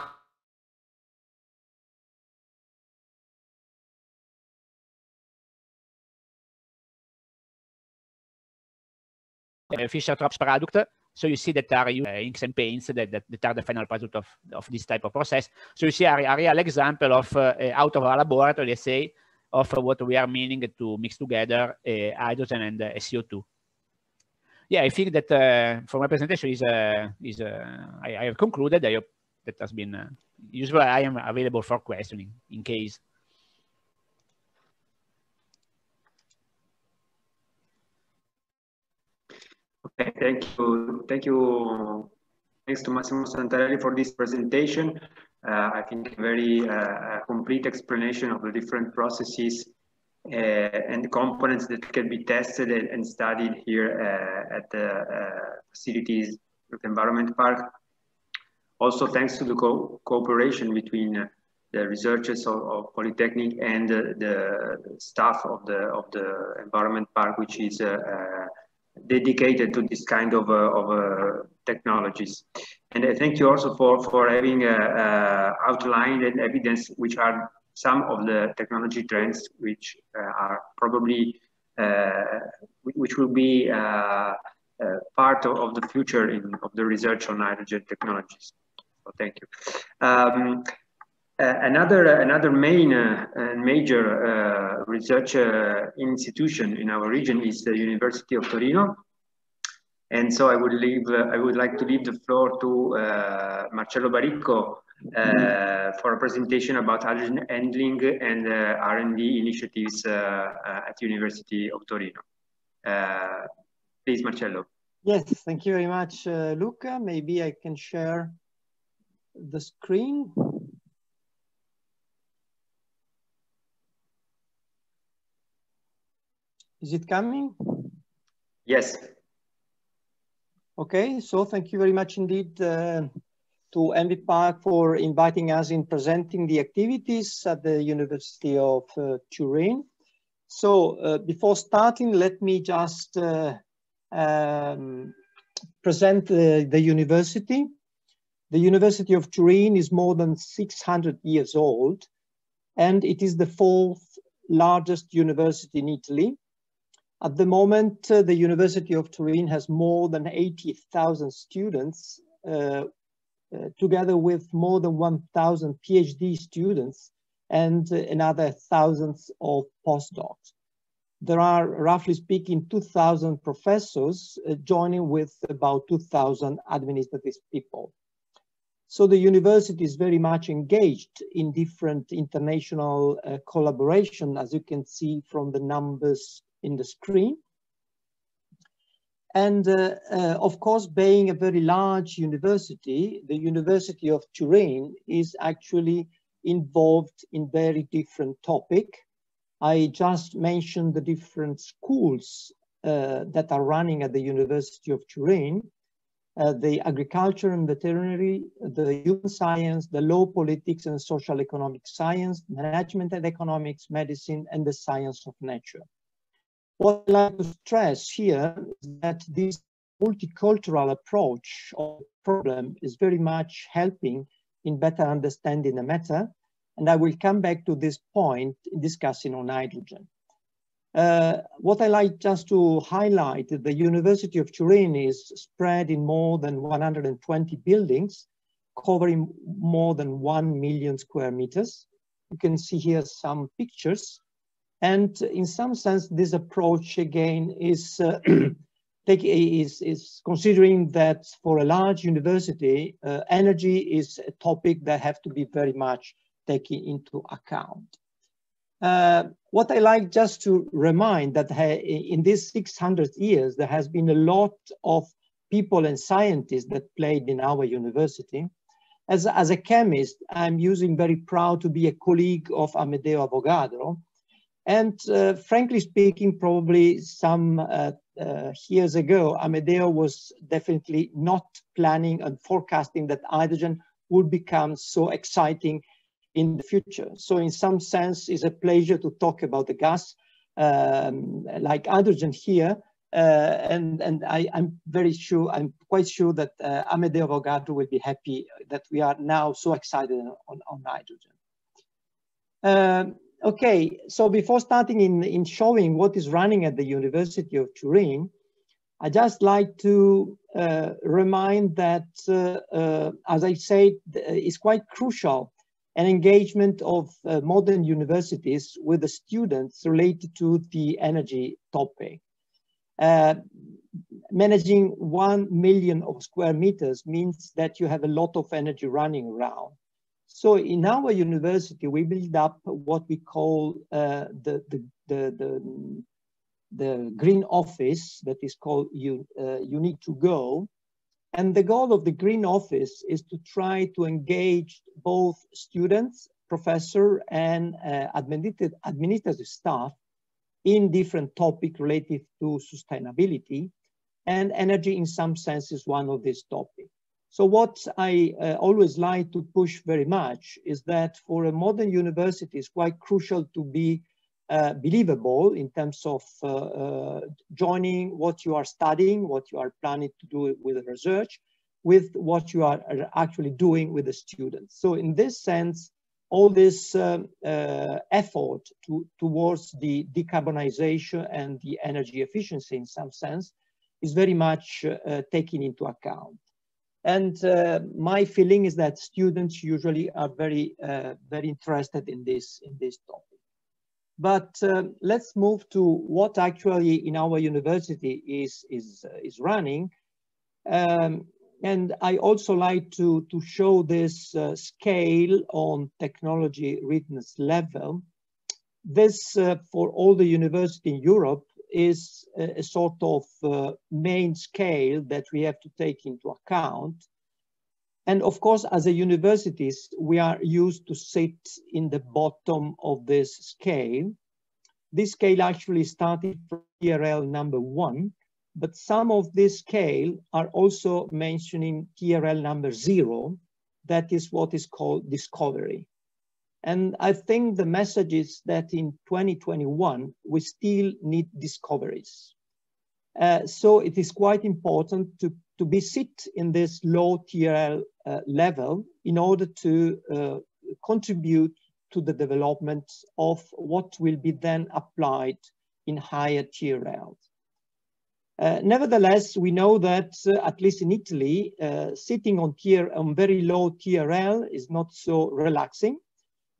D: Fischer-Tropsch product. So you see that are uh, inks and paints that, that, that, are the final product of, of this type of process. So you see a, a real example of uh, out of our laboratory, let's say, of what we are meaning to mix together uh, hydrogen and uh, CO2. Yeah, I think that uh, for my presentation is, is I, I, have concluded. I hope that has been useful. I am available for questioning in case.
A: Okay, thank you. Thank you. Thanks to Massimo Santarelli for this presentation. Uh, I think a very uh, complete explanation of the different processes uh, and components that can be tested and, studied here uh, at the uh, facilities of the Environment Park. Also, thanks to the co cooperation between the researchers of, of Polytechnic and the staff of the of the Environment Park, which is uh, dedicated to this kind of, uh, of uh, technologies. And I thank you also for, for having uh, outlined and evidence which are some of the technology trends which are probably, which will be part of, of, the future in, of the research on hydrogen technologies. So thank you. Um, uh, another uh, another main uh, and major uh, research uh, institution in our region is the University of Torino, and so I would leave uh, I would like to leave the floor to Marcello Baricco mm-hmm. for a presentation about hydrogen handling and R&D initiatives at the University of Torino. please, Marcello.
F: Yes, thank you very much, uh, Luca. Maybe I can share the screen. Is it coming?
A: Yes.
F: Okay, so thank you very much indeed uh, to Envipark for inviting us in presenting the activities at the University of uh, Turin. So uh, before starting, let me just uh, um, present the, the university. The University of Turin is more than 600 years old, and it is the fourth largest university in Italy at the moment, uh, the University of Turin has more than 80,000 students, uh, uh, together with more than 1,000 PhD students and uh, another thousands of postdocs. There are, roughly speaking, 2,000 professors uh, joining with about 2,000 administrative people. So the university is very much engaged in different international uh, collaboration, as you can see from the numbers in the screen. And uh, uh, of course, being a very large university, the University of Turin is actually involved in very different topic. I just mentioned the different schools uh, that are running at the University of Turin, uh, the agriculture and veterinary, the human science, the law, politics and social economic science, management and economics, medicine, and the science of nature. What I'd like to stress here is that this multicultural approach of problem is very much helping in better understanding the matter. And I will come back to this point in discussing on hydrogen. Uh, what I like just to highlight, that the University of Turin is spread in more than 120 buildings, covering more than 1 million square meters. You can see here some pictures And in some sense, this approach again is, uh, is, is considering that for a large university, uh, energy is a topic that have to be very much taken into account. Uh, what I like just to remind that in these 600 years, there has been a lot of people and scientists that played in our university. As, as a chemist, I'm using very proud to be a colleague of Amedeo Avogadro. And uh, frankly speaking, probably some uh, uh, years ago, Amedeo was definitely not planning and forecasting that hydrogen would become so exciting in the future. So in some sense, it's a pleasure to talk about the gas um, like hydrogen here. Uh, and and I, am very sure, I'm quite sure that uh, Amedeo Avogadro will be happy that we are now so excited on, on hydrogen. Um, okay, so before starting in, in showing what is running at the University of Turin, I just like to uh, remind that, uh, uh, as I said, it's quite crucial an engagement of uh, modern universities with the students related to the energy topic. Uh, managing 1 million of square meters means that you have a lot of energy running around. So in our university, we build up what we call uh, the, the, the, the, the, green office that is called you, uh, UniToGO. And the goal of the Green Office is to try to engage both students, professor, and uh, administrative, staff in different topics related to sustainability. And energy, in some sense, is one of these topics. So what I uh, always like to push very much is that for a modern university, it's quite crucial to be uh, believable in terms of uh, uh, joining what you are studying, what you are planning to do with the research, with what you are actually doing with the students. So in this sense, all this um, effort to, towards the decarbonization and the energy efficiency in some sense is very much taken into account. And uh, my feeling is that students usually are very, very interested in this, in this topic. But uh, let's move to what actually in our university is, is, uh, is running. Um, and I also like to, to show this uh, scale on technology readiness level. This, uh, for all the university in Europe, is a, a sort of uh, main scale that we have to take into account. And of course, as a universities, we are used to sit in the bottom of this scale. This scale actually started from TRL number one, but some of this scale are also mentioning TRL number zero. That is what is called discovery. And I think the message is that in 2021, we still need discoveries. Uh, so it is quite important to, to be sit in this low TRL uh, level in order to uh, contribute to the development of what will be then applied in higher TRL. Uh, nevertheless, we know that, uh, at least in Italy, uh, sitting on, tier, on very low TRL is not so relaxing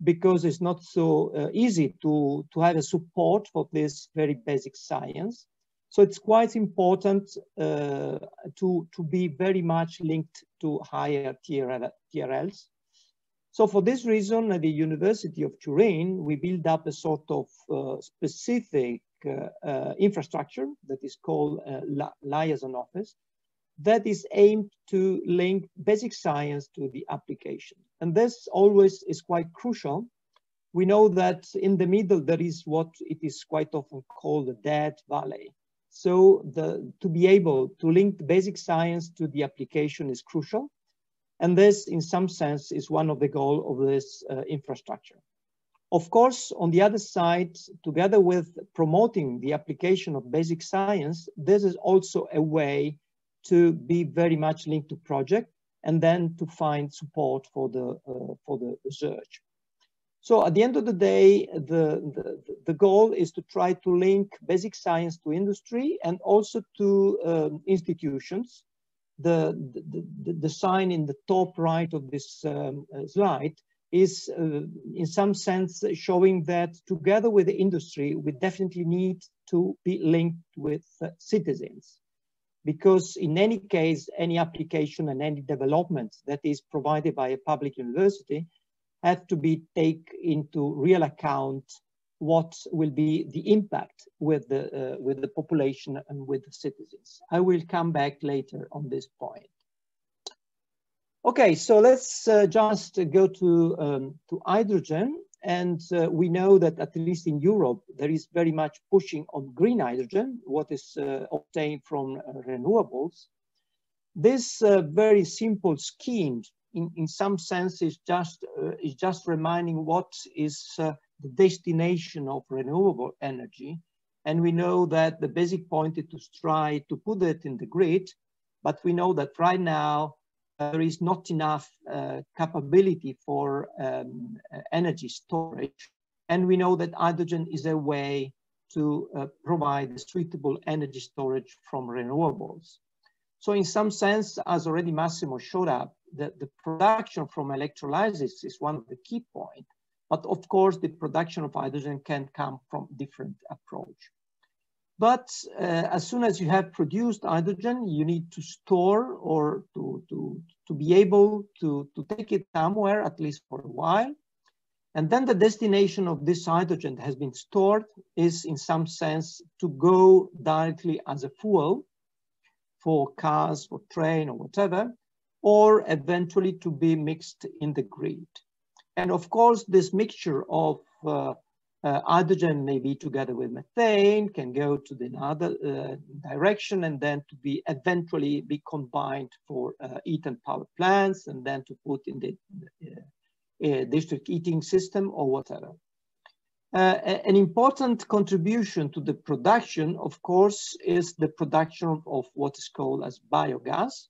F: because it's not so uh, easy to, to have a support for this very basic science. So it's quite important uh, to, to be very much linked to higher TRL, TRLs. So for this reason, at the University of Turin, we build up a sort of uh, specific uh, uh, infrastructure that is called uh, liaison office that is aimed to link basic science to the application. And this always is quite crucial we know that in the middle there is what it is quite often called the dead valley. So the, to be able to link the basic science to the application is crucial. And this, in some sense, is one of the goals of this uh, infrastructure. Of course, on the other side, together with promoting the application of basic science, this is also a way to be very much linked to project and then to find support for the, uh, for the research. So at the end of the day, the, the, the, goal is to try to link basic science to industry and also to um, institutions. The, the, the, sign in the top right of this um, uh, slide is uh, in some sense showing that together with the industry, we definitely need to be linked with uh, citizens. Because in any case, any application and any development that is provided by a public university have to be take into real account what will be the impact with the, uh, with the population and with the citizens. I will come back later on this point. Okay, so let's uh, just go to, um, to hydrogen. And uh, we know that at least in Europe, there is very much pushing on green hydrogen, what is uh, obtained from uh, renewables. This uh, very simple scheme, in, in some sense, is just, uh, is just reminding what is the destination of renewable energy. And we know that the basic point is to try to put it in the grid, but we know that right now there is not enough uh, capability for um, energy storage. And we know that hydrogen is a way to uh, provide suitable energy storage from renewables. So in some sense, as already Massimo showed up, the, the production from electrolysis is one of the key points. But of course, the production of hydrogen can come from different approach. But uh, as soon as you have produced hydrogen, you need to store or to, to, to be able to, to take it somewhere, at least for a while. And then the destination of this hydrogen that has been stored is in some sense to go directly as a fuel for cars, for train or whatever, or eventually to be mixed in the grid. And of course, this mixture of uh, uh, hydrogen maybe together with methane can go to the other uh, direction and then to be eventually be combined for uh, heat power plants and then to put in the uh, uh, district heating system or whatever. Uh, an important contribution to the production, of course, is the production of what is called as biogas.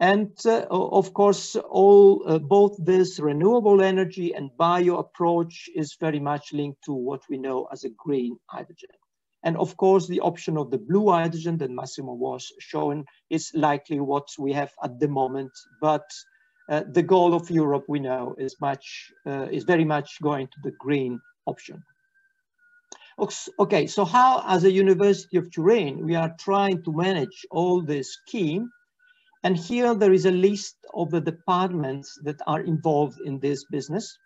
F: And uh, of course, all uh, both this renewable energy and bio approach is very much linked to what we know as a green hydrogen. And of course, the option of the blue hydrogen that Massimo was showing is likely what we have at the moment. But uh, the goal of Europe, we know, is much uh, is very much going to the green option. Okay, so how, as a University of Turin, we are trying to manage all this scheme and here there is a list of the departments that are involved in this business.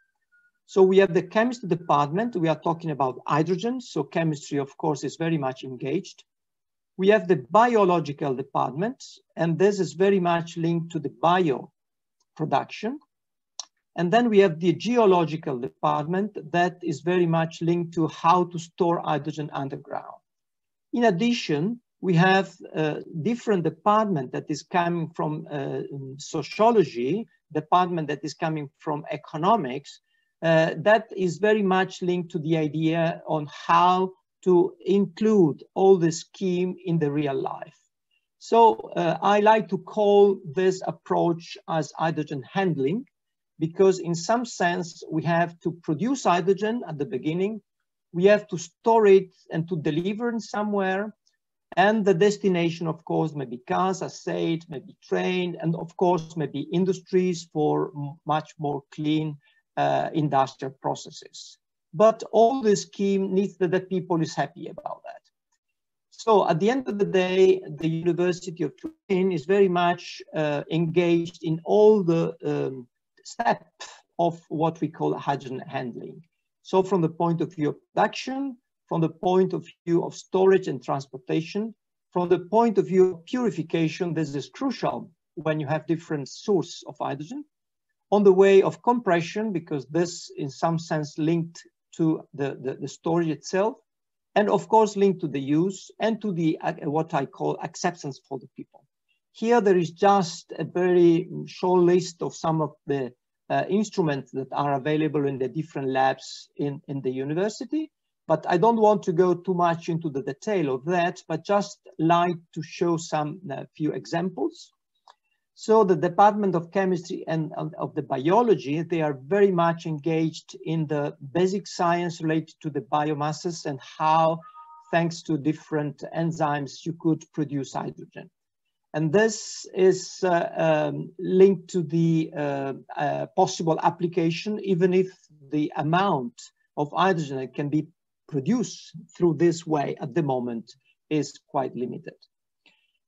F: So we have the chemistry department. We are talking about hydrogen. So chemistry, of course, is very much engaged. We have the biological department, and this is very much linked to the bio production. And then we have the geological department that is very much linked to how to store hydrogen underground. In addition, we have a different department that is coming from uh, sociology, department that is coming from economics, uh, that is very much linked to the idea on how to include all the scheme in the real life. So uh, I like to call this approach as hydrogen handling, because in some sense, we have to produce hydrogen at the beginning, we have to store it and to deliver it somewhere, and the destination, of course, may be cars, as said, maybe train, and of course, maybe industries for much more clean uh, industrial processes. But all this scheme needs that the people is happy about that. So at the end of the day, the University of Turin is very much uh, engaged in all the um, steps of what we call hydrogen handling. So from the point of view of production, from the point of view of storage and transportation. From the point of view of purification, this is crucial when you have different source of hydrogen. On the way of compression, because this in some sense linked to the, the, the storage itself, and of course linked to the use and to the uh, what I call acceptance for the people. Here there is just a very short list of some of the uh, instruments that are available in the different labs in, in the university. But I don't want to go too much into the detail of that, but just like to show some uh, few examples. So the Department of Chemistry and of the Biology, they are very much engaged in the basic science related to the biomasses and how, thanks to different enzymes, you could produce hydrogen. And this is uh, um, linked to the uh, uh, possible application, even if the amount of hydrogen can be produced through this way at the moment is quite limited.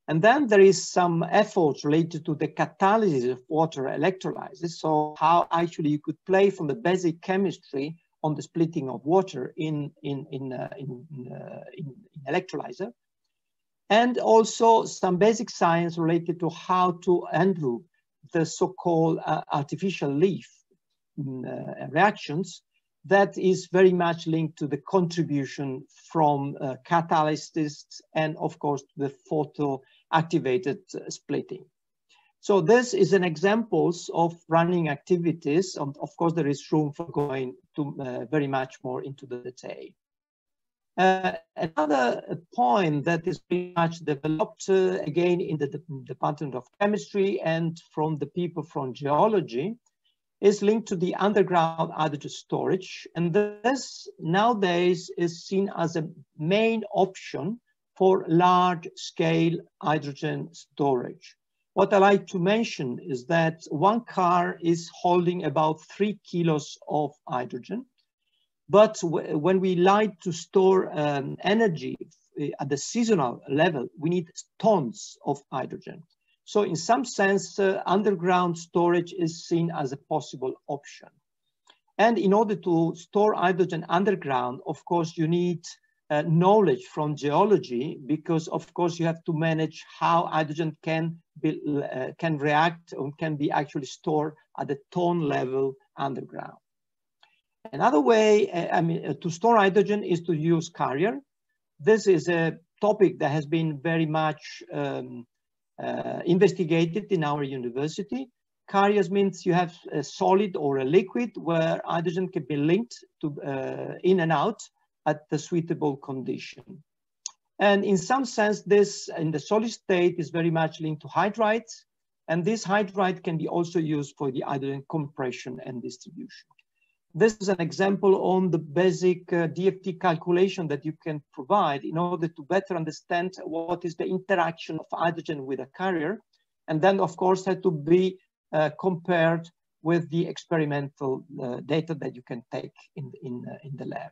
F: And then there is some efforts related to the catalysis of water electrolysis. So how actually you could play from the basic chemistry on the splitting of water in, in, in, uh, in, uh, in, in electrolyzer and also some basic science related to how to handle the so-called uh, artificial leaf mm, uh, reactions that is very much linked to the contribution from uh, catalysts and of course the photo activated uh, splitting. So this is an examples of running activities. Um, of course, there is room for going to uh, very much more into the detail. Uh, another point that is pretty much developed uh, again in the Department of Chemistry and from the people from geology is linked to the underground hydrogen storage. And this nowadays is seen as a main option for large scale hydrogen storage. What I like to mention is that one car is holding about three kilos of hydrogen but when we like to store um, energy eh, at the seasonal level, we need tons of hydrogen. So in some sense, uh, underground storage is seen as a possible option. And in order to store hydrogen underground, of course, you need uh, knowledge from geology because, of course, you have to manage how hydrogen can be, uh, can react or can be actually stored at the ton level underground. Another way uh, I mean, uh, to store hydrogen is to use carrier. This is a topic that has been very much um, uh, investigated in our university. Carriers means you have a solid or a liquid where hydrogen can be linked to uh, in and out at the suitable condition. And in some sense, this in the solid state is very much linked to hydrides. And this hydride can be also used for the hydrogen compression and distribution. This is an example on the basic uh, DFT calculation that you can provide in order to better understand what is the interaction of hydrogen with a carrier. And then of course had to be uh, compared with the experimental uh, data that you can take in, in, uh, in the lab.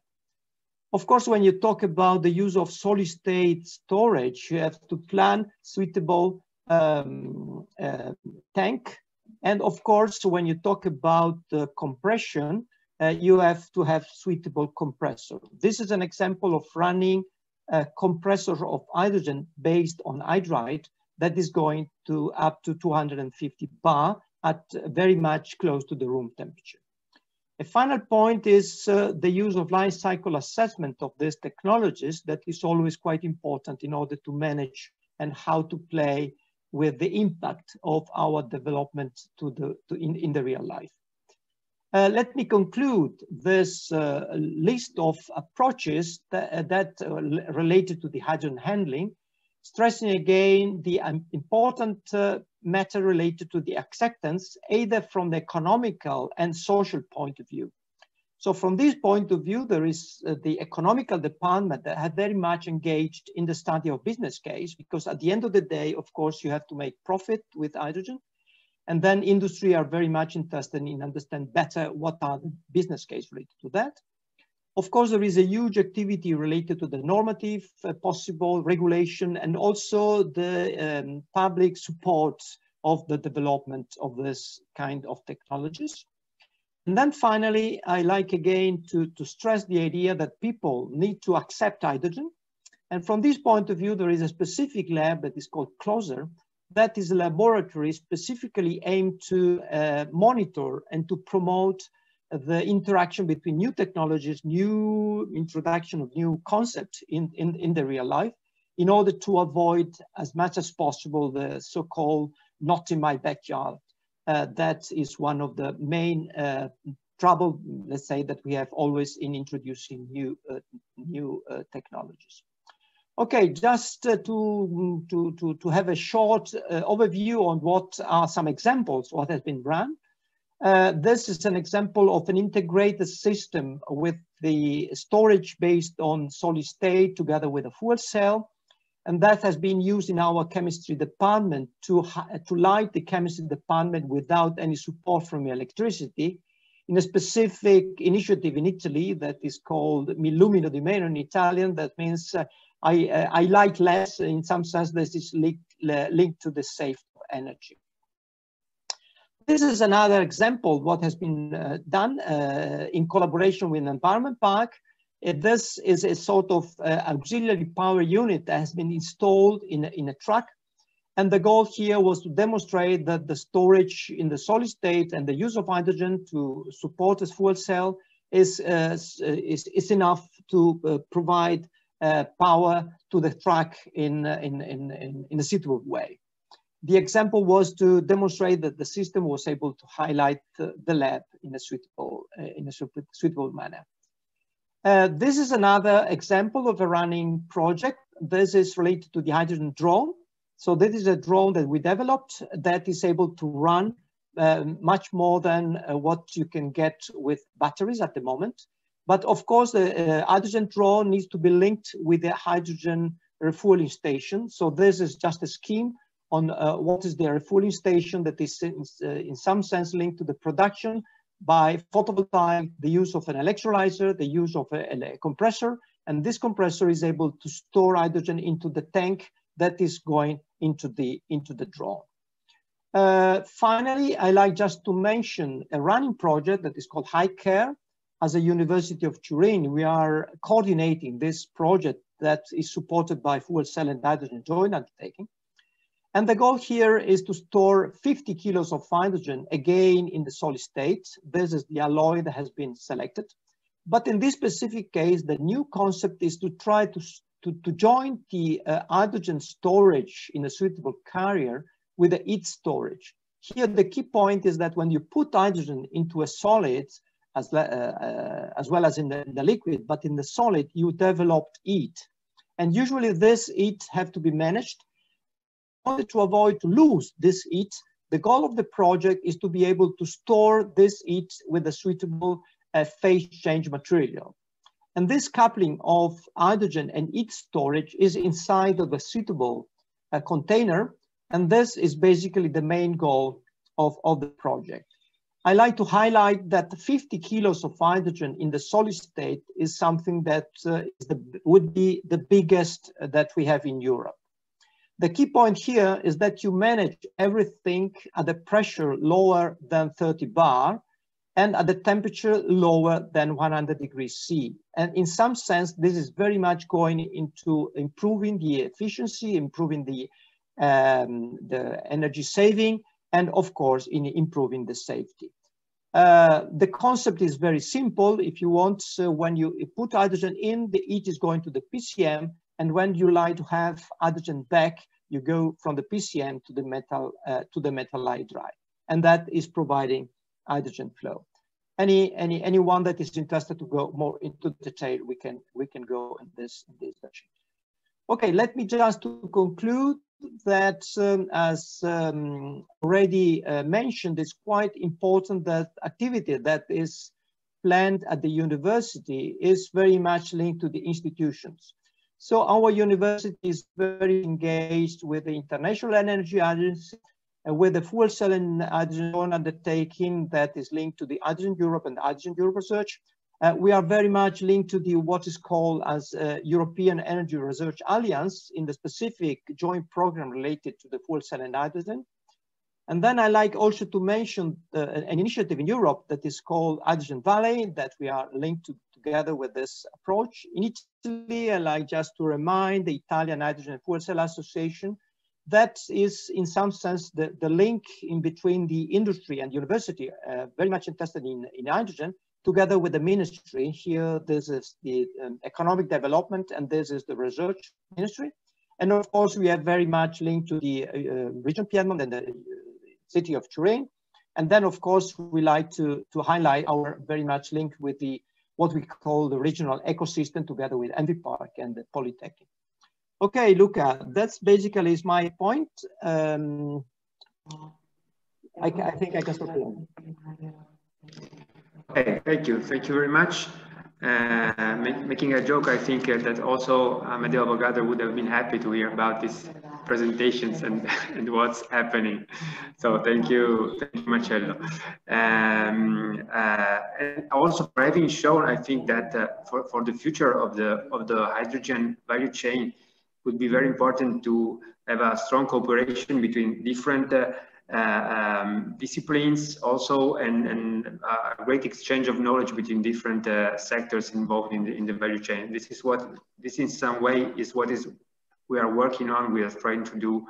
F: Of course, when you talk about the use of solid state storage, you have to plan suitable um, uh, tank. And of course, when you talk about the compression, uh, you have to have suitable compressor. This is an example of running a compressor of hydrogen based on hydride that is going to up to 250 bar at very much close to the room temperature. A final point is uh, the use of life cycle assessment of these technologies that is always quite important in order to manage and how to play with the impact of our development to the, to in, in the real life. Uh, let me conclude this uh, list of approaches that, uh, that uh, related to the hydrogen handling, stressing again the um, important uh, matter related to the acceptance, either from the economical and social point of view. So from this point of view, there is uh, the economical department that had very much engaged in the study of business case, because at the end of the day, of course, you have to make profit with hydrogen. And then industry are very much interested in understand better what are the business case related to that. Of course, there is a huge activity related to the normative, uh, possible regulation, and also the um, public support of the development of this kind of technologies. And then finally, I like again to, to stress the idea that people need to accept hydrogen. And from this point of view, there is a specific lab that is called CLOSER, that is a laboratory specifically aimed to uh, monitor and to promote the interaction between new technologies, new introduction of new concepts in, in, in the real life, in order to avoid as much as possible the so-called not in my backyard. Uh, that is one of the main uh, trouble, let's say, that we have always in introducing new, uh, new uh, technologies. Okay, just uh, to, to, to, to have a short uh, overview on what are some examples, what has been run. Uh, this is an example of an integrated system with the storage based on solid state together with a fuel cell. and that has been used in our chemistry department to, to light the chemistry department without any support from electricity in a specific initiative in Italy that is called M'illumino di meno in Italian. That means uh, I, uh, I light less. In some sense, this is linked, linked to the safe energy. This is another example what has been uh, done uh, in collaboration with Environment Park. Uh, this is a sort of uh, auxiliary power unit that has been installed in, in a truck. And the goal here was to demonstrate that the storage in the solid state and the use of hydrogen to support a fuel cell is, uh, is, is enough to uh, provide uh, power to the track in, in, in, in, a suitable way. The example was to demonstrate that the system was able to highlight the, the lab in a suitable, in a suitable manner. Uh, this is another example of a running project. This is related to the hydrogen drone. So this is a drone that we developed that is able to run uh, much more than uh, what you can get with batteries at the moment. But of course, the uh, hydrogen drone needs to be linked with the hydrogen refueling station. So this is just a scheme on uh, what is the refueling station that is in, uh, in some sense linked to the production by photovoltaic, the use of an electrolyzer, the use of a, a, compressor, and this compressor is able to store hydrogen into the tank that is going into the, into the drone. Uh, finally, I like just to mention a running project that is called HyCare. As a University of Turin, we are coordinating this project that is supported by Fuel Cell and Hydrogen Joint Undertaking. And the goal here is to store 50 kilos of hydrogen, again in the solid state. This is the alloy that has been selected. But in this specific case, the new concept is to try to, to, to join the uh, hydrogen storage in a suitable carrier with the heat storage. Here, the key point is that when you put hydrogen into a solid, as, uh, uh, as well as in the, the liquid, but in the solid, you develop heat. And usually this heat have to be managed In order to avoid to lose this heat, the goal of the project is to be able to store this heat with a suitable uh, phase change material. And this coupling of hydrogen and heat storage is inside of a suitable uh, container. And this is basically the main goal of, of the project. I like to highlight that 50 kilos of hydrogen in the solid state is something that uh, is the, would be the biggest that we have in Europe. The key point here is that you manage everything at a pressure lower than 30 bar and at a temperature lower than 100 degrees C. And in some sense, this is very much going into improving the efficiency, improving the, um, the energy saving, and of course, in improving the safety. Uh, the concept is very simple. If you want, uh, when you put hydrogen in, the heat is going to the PCM and when you like to have hydrogen back, you go from the PCM to the metal uh, to the metal hydride, and that is providing hydrogen flow. Any any anyone that is interested to go more into detail, we can we can go in this in this session. Okay, let me just to conclude that um, as um, already uh, mentioned, it's quite important that activity that is planned at the university is very much linked to the institutions. So our university is very engaged with the International Energy Agency, uh, with the fuel cell and hydrogen undertaking that is linked to the Hydrogen Europe and Hydrogen Europe Research. Uh, we are very much linked to the what is called as uh, European Energy Research Alliance in the specific joint program related to the fuel cell and hydrogen. And then I like also to mention uh, an initiative in Europe that is called Hydrogen Valley that we are linked to together with this approach. In Italy, I like just to remind the Italian Hydrogen Fuel Cell Association that is in some sense the, the link in between the industry and university, uh, very much interested in, in hydrogen, together with the ministry. Here, this is the um, economic development and this is the research ministry. And of course, we are very much linked to the uh, uh region Piedmont and the city of Turin. And then, of course, we like to, to highlight our very much link with the what we call the regional ecosystem together with Envipark and the Polytechnic. Okay, Luca, that's basically is my point. Um, I, I, think I can stop here.
A: Okay, thank you. Thank you very much. uh, making a joke, I think uh, that also Amedeo Avogadro would have been happy to hear about these presentations and, and what's happening. So thank you, thank you Marcello. Um, uh, and also for having shown, I think that uh, for, for the future of the, of the hydrogen value chain, would be very important to have a strong cooperation between different uh, um, disciplines also and, and uh, a great exchange of knowledge between different uh, sectors involved in the, in the value chain. This is what, this in some way is what is we are working on, we are trying to do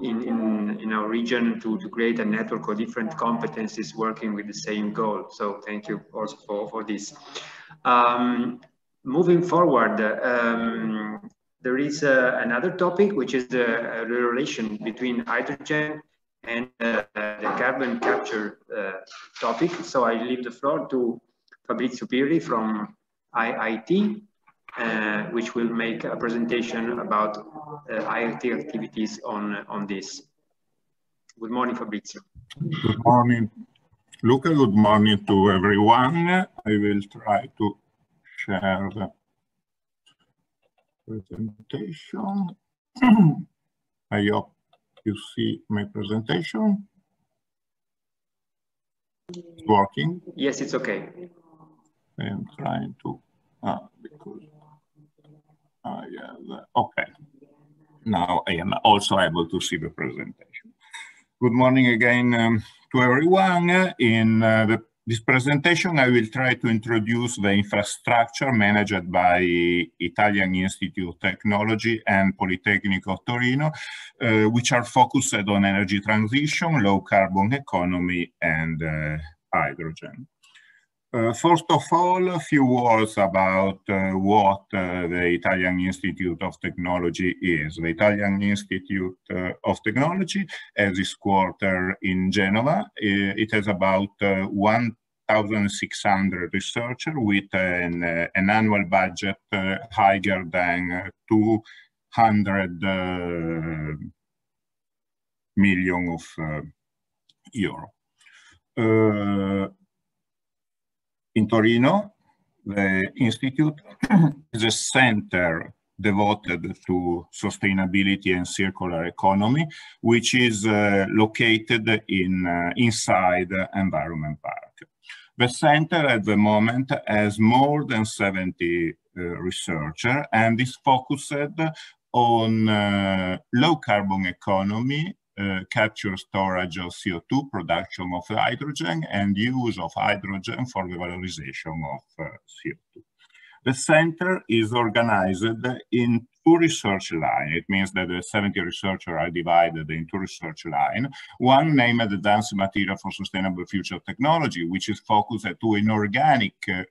A: in, in, in our region to, to create a network of different competencies working with the same goal. So thank you also for, for this. Um, moving forward, um, there is uh, another topic, which is uh, the relation between hydrogen and uh, the carbon capture uh, topic. So I leave the floor to Fabrizio Pirri from IIT, uh, which will make a presentation about uh, IIT activities on, on this. Good morning, Fabrizio.
G: Good morning, Luca. Good morning to everyone. I will try to share the presentation. I hope you see my presentation? It's working?
A: Yes, it's okay.
G: I'm trying to, ah, because I have, okay. Now I am also able to see the presentation. Good morning again um, to everyone. In uh, the this presentation, I will try to introduce the infrastructure managed by Italian Institute of Technology and Politecnico of Torino, uh, which are focused on energy transition, low carbon economy, and uh, hydrogen. Uh, first of all, a few words about uh, what uh, the Italian Institute of Technology is. The Italian Institute of Technology has its quarter in Genova. It has about uh, 1,600 researchers with an, an, annual budget higher than 200 million of euro in Torino, the institute is a center devoted to sustainability and circular economy, which is uh, located in uh, inside Environment Park. The center at the moment has more than 70 uh, researchers and is focused on uh, low carbon economy uh, capture storage of CO2, production of hydrogen, and use of hydrogen for the valorization of uh, CO2. The center is organized in two research lines. It means that the 70 researchers are divided into research line. One named Advanced Material for Sustainable Future Technology, which is focused to an organic uh,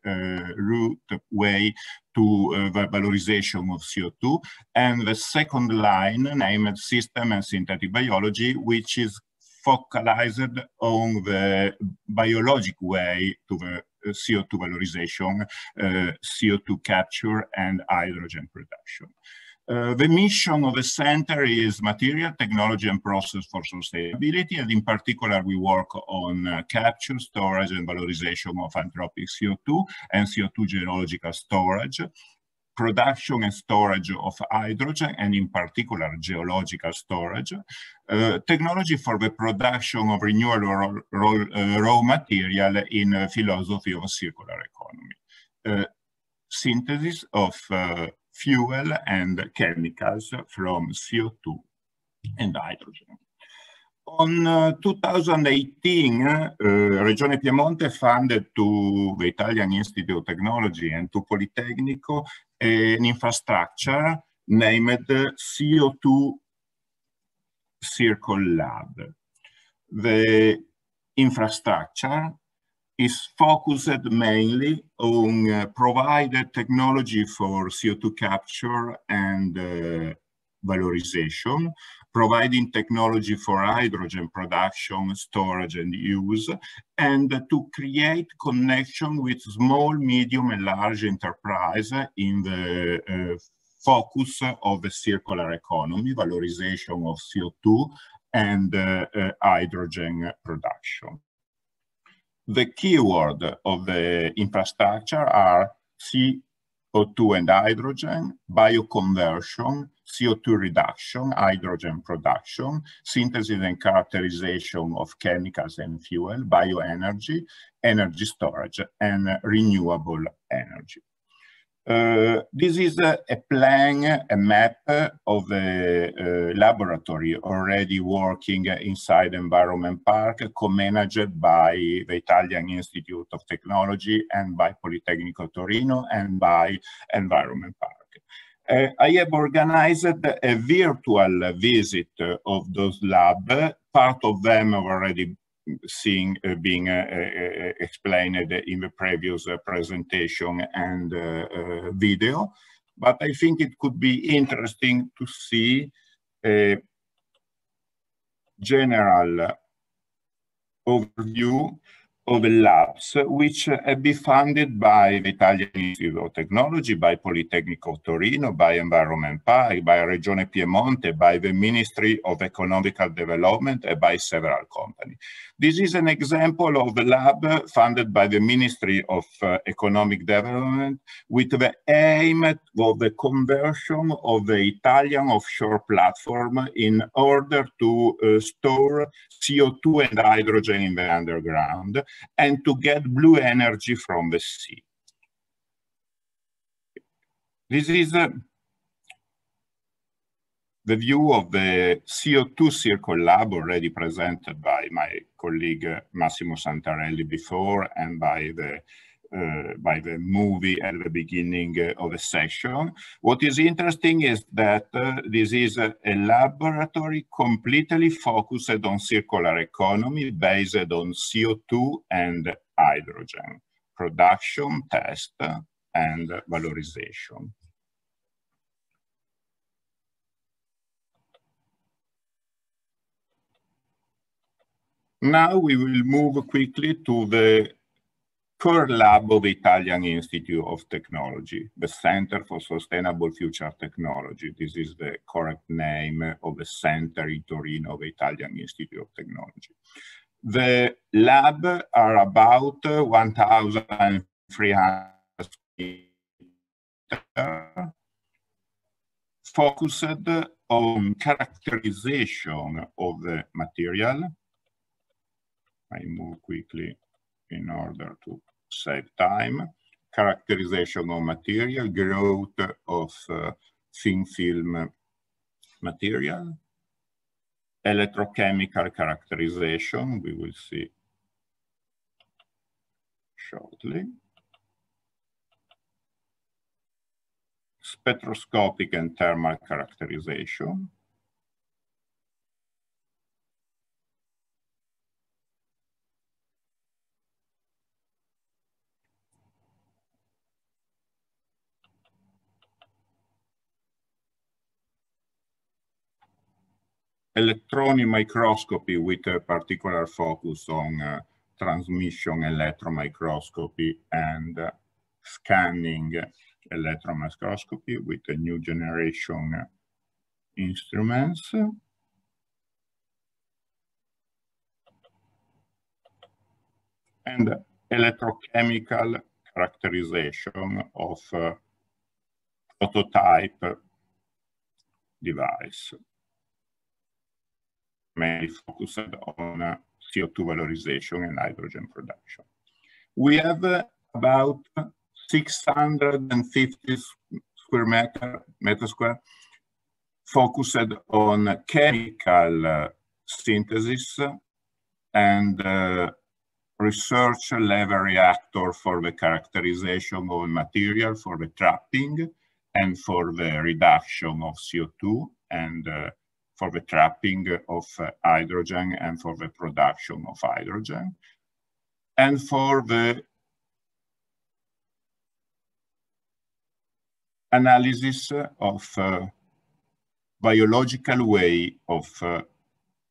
G: route way to uh, the valorization of CO2. And the second line named System and Synthetic Biology, which is focalized on the biologic way to the CO2 valorization, uh, CO2 capture, and hydrogen production. Uh, the mission of the center is material, technology, and process for sustainability. And in particular, we work on uh, capture, storage, and valorization of anthropic CO2 and CO2 geological storage, production and storage of hydrogen, and in particular, geological storage, uh, technology for the production of renewable raw, uh, raw material in a philosophy of circular economy. Uh, synthesis of uh, fuel and chemicals from CO2 and hydrogen. On uh, 2018, uh, Regione Piemonte funded to the Italian Institute of Technology and to Politecnico an infrastructure named CO2 Circle Lab. The infrastructure is focused mainly on uh, provided technology for CO2 capture and uh, valorization, providing technology for hydrogen production, storage and use, and to create connection with small, medium and large enterprise in the uh, focus of the circular economy, valorization of CO2 and uh, uh, hydrogen production. The keyword of the infrastructure are CO2 and hydrogen, bioconversion, CO2 reduction, hydrogen production, synthesis and characterization of chemicals and fuel, bioenergy, energy storage, and renewable energy. Uh, this is a, a, plan, a map of a, a, laboratory already working inside Environment Park, co-managed by the Italian Institute of Technology and by Politecnico Torino and by Environment Park. Uh, I have organized a virtual visit of those labs. Part of them have already seeing uh, being uh, uh, explained in the previous presentation and video. But I think it could be interesting to see a general overview of labs which have been funded by the Italian Institute of Technology, by Politecnico Torino, by Environment Park, by Regione Piemonte, by the Ministry of Economical Development, and by several companies. This is an example of a lab funded by the Ministry of uh, Economic Development with the aim of the conversion of the Italian offshore platform in order to uh, store CO2 and hydrogen in the underground and to get blue energy from the sea. This is uh, the view of the CO2 Circle Lab already presented by my colleague uh, Massimo Santarelli before and by the uh, by the movie at the beginning uh, of the session. What is interesting is that uh, this is a, a, laboratory completely focused on circular economy based on CO2 and hydrogen production, test, and valorization. Now we will move quickly to the core lab of the Italian Institute of Technology, the Center for Sustainable Future Technology. This is the correct name of the center in Torino of the Italian Institute of Technology. The lab are about 1,300 focused on characterization of the material. I move quickly in order to save time, characterization of material, growth of uh, thin film material, electrochemical characterization, we will see shortly. Spectroscopic and thermal characterization. Electron microscopy with a particular focus on uh, transmission electron microscopy and uh, scanning electron microscopy with a new generation instruments. And electrochemical characterization of uh, prototype device mainly focused on uh, CO2 valorization and hydrogen production. We have uh, about 650 square meter, meter square focused on chemical uh, synthesis and uh, research level reactor for the characterization of material for the trapping and for the reduction of CO2 and uh, for the trapping of uh, hydrogen and for the production of hydrogen. And for the analysis of uh, biological way of uh,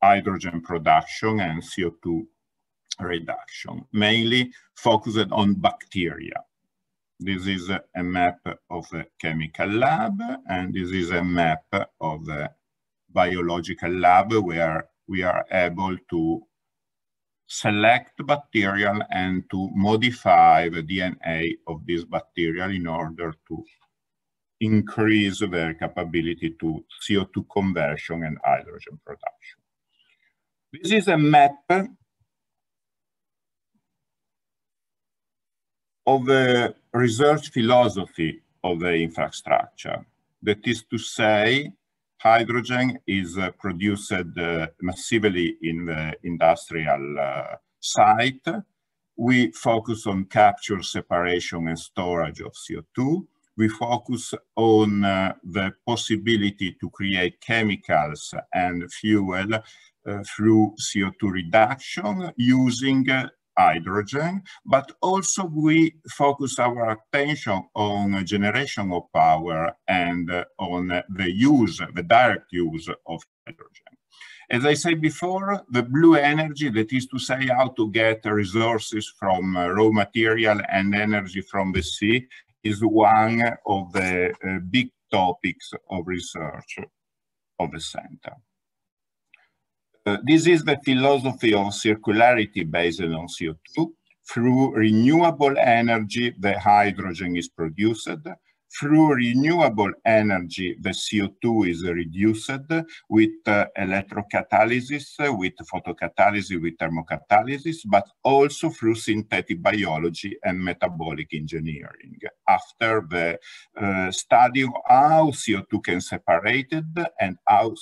G: hydrogen production and CO2 reduction, mainly focused on bacteria. This is a map of a chemical lab, and this is a map of the biological lab where we are able to select bacterial and to modify the DNA of this bacterial in order to increase their capability to CO2 conversion and hydrogen production. This is a map of the research philosophy of the infrastructure. That is to say, hydrogen is uh, produced uh, massively in the industrial uh, site. We focus on capture, separation, and storage of CO2. We focus on the possibility to create chemicals and fuel uh, through CO2 reduction using uh, hydrogen, but also we focus our attention on generation of power and on the use, the direct use of hydrogen. As I said before, the blue energy, that is to say how to get resources from raw material and energy from the sea, is one of the uh, big topics of research of the center. Uh, this is the philosophy of circularity based on CO2. Through renewable energy, the hydrogen is produced. Through renewable energy, the CO2 is reduced with uh, electrocatalysis, with photocatalysis, with thermocatalysis, but also through synthetic biology and metabolic engineering. After the uh, study of how CO2 can separate it and how,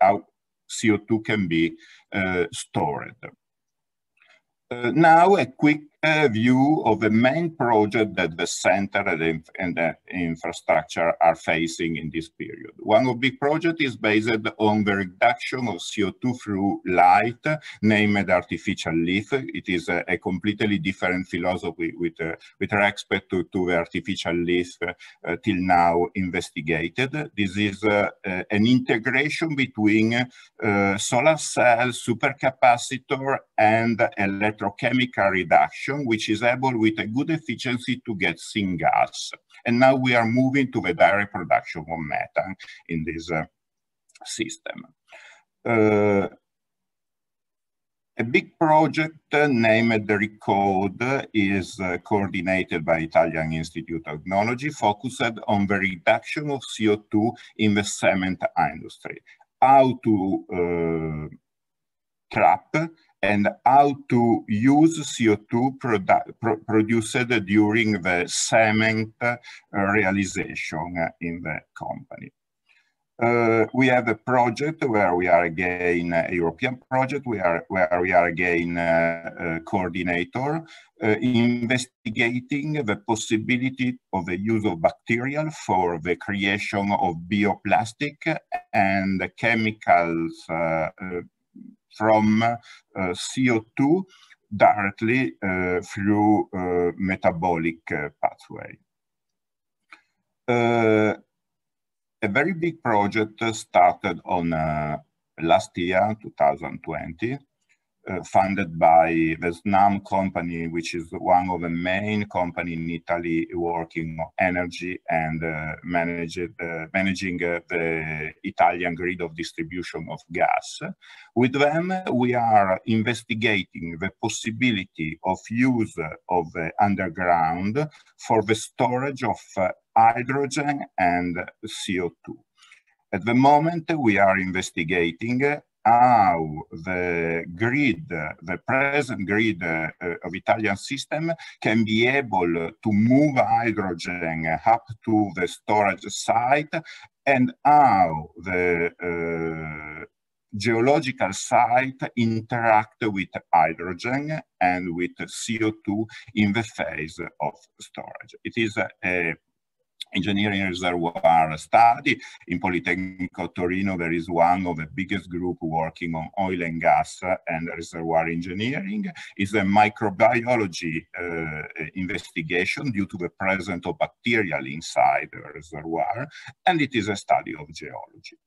G: how CO2 can be uh, stored. Uh, now a quick uh, view of the main project that the center and, and the infrastructure are facing in this period. One of big project is based on the reduction of CO2 through light, named artificial leaf. It is a, a completely different philosophy with, uh, with respect to, to the artificial leaf uh, till now investigated. This is uh, uh, an integration between uh, solar cell, supercapacitor, and electrochemical reduction which is able with a good efficiency to get syngas. And now we are moving to the direct production of methane in this uh, system. Uh, a big project uh, named RECODE is uh, coordinated by Italian Institute of Technology, focused on the reduction of CO2 in the cement industry. How to uh, trap and how to use CO2 produ pro produced during the cement uh, realization in the company. Uh, we have a project where we are again a European project we are, where we are again uh, coordinator uh, investigating the possibility of the use of bacterial for the creation of bioplastic and chemicals uh, from uh, CO2 directly uh, through uh, metabolic pathway. a very big project started on last year, 2020, uh, funded by the Snam company, which is one of the main company in Italy working on energy and uh, uh, managing uh, the Italian grid of distribution of gas. With them, we are investigating the possibility of use of the underground for the storage of uh, hydrogen and CO2. At the moment, we are investigating how the grid, the present grid uh, of Italian system can be able to move hydrogen up to the storage site and how the uh, geological site interact with hydrogen and with CO2 in the phase of storage. It is a, a engineering reservoir study. In Politecnico Torino, there is one of the biggest group working on oil and gas and reservoir engineering. It's a microbiology uh, investigation due to the presence of bacterial inside the reservoir, and it is a study of geology.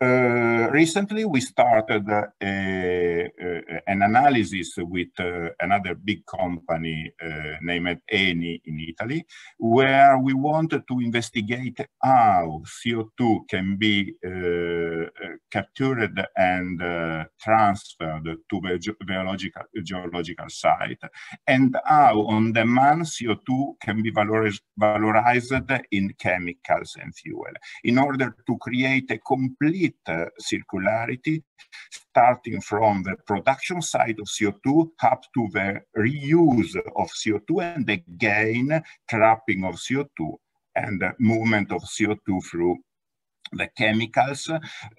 G: Uh, recently, we started an analysis with uh, another big company uh, named Eni in Italy, where we wanted to investigate how CO2 can be uh, captured and uh, transferred to the ge biological, geological site, and how on-demand CO2 can be valorized in chemicals and fuel, in order to create a complete uh, circularity, starting from the production side of CO2 up to the reuse of CO2 and again trapping of CO2 and the movement of CO2 through the chemicals,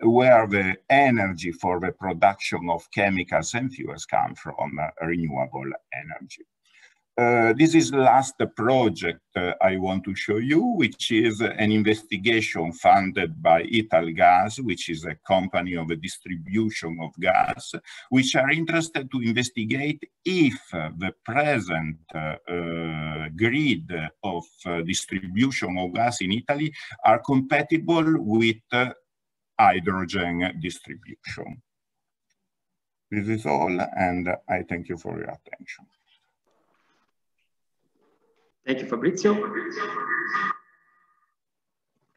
G: where the energy for the production of chemicals and fuels come from uh, renewable energy. Uh, this is the last project uh, I want to show you, which is an investigation funded by Italgas, which is a company of a distribution of gas, which are interested to investigate if the present uh, uh grid of distribution of gas in Italy are compatible with hydrogen distribution. This is all, and I thank you for your attention.
A: Thank you, Fabrizio.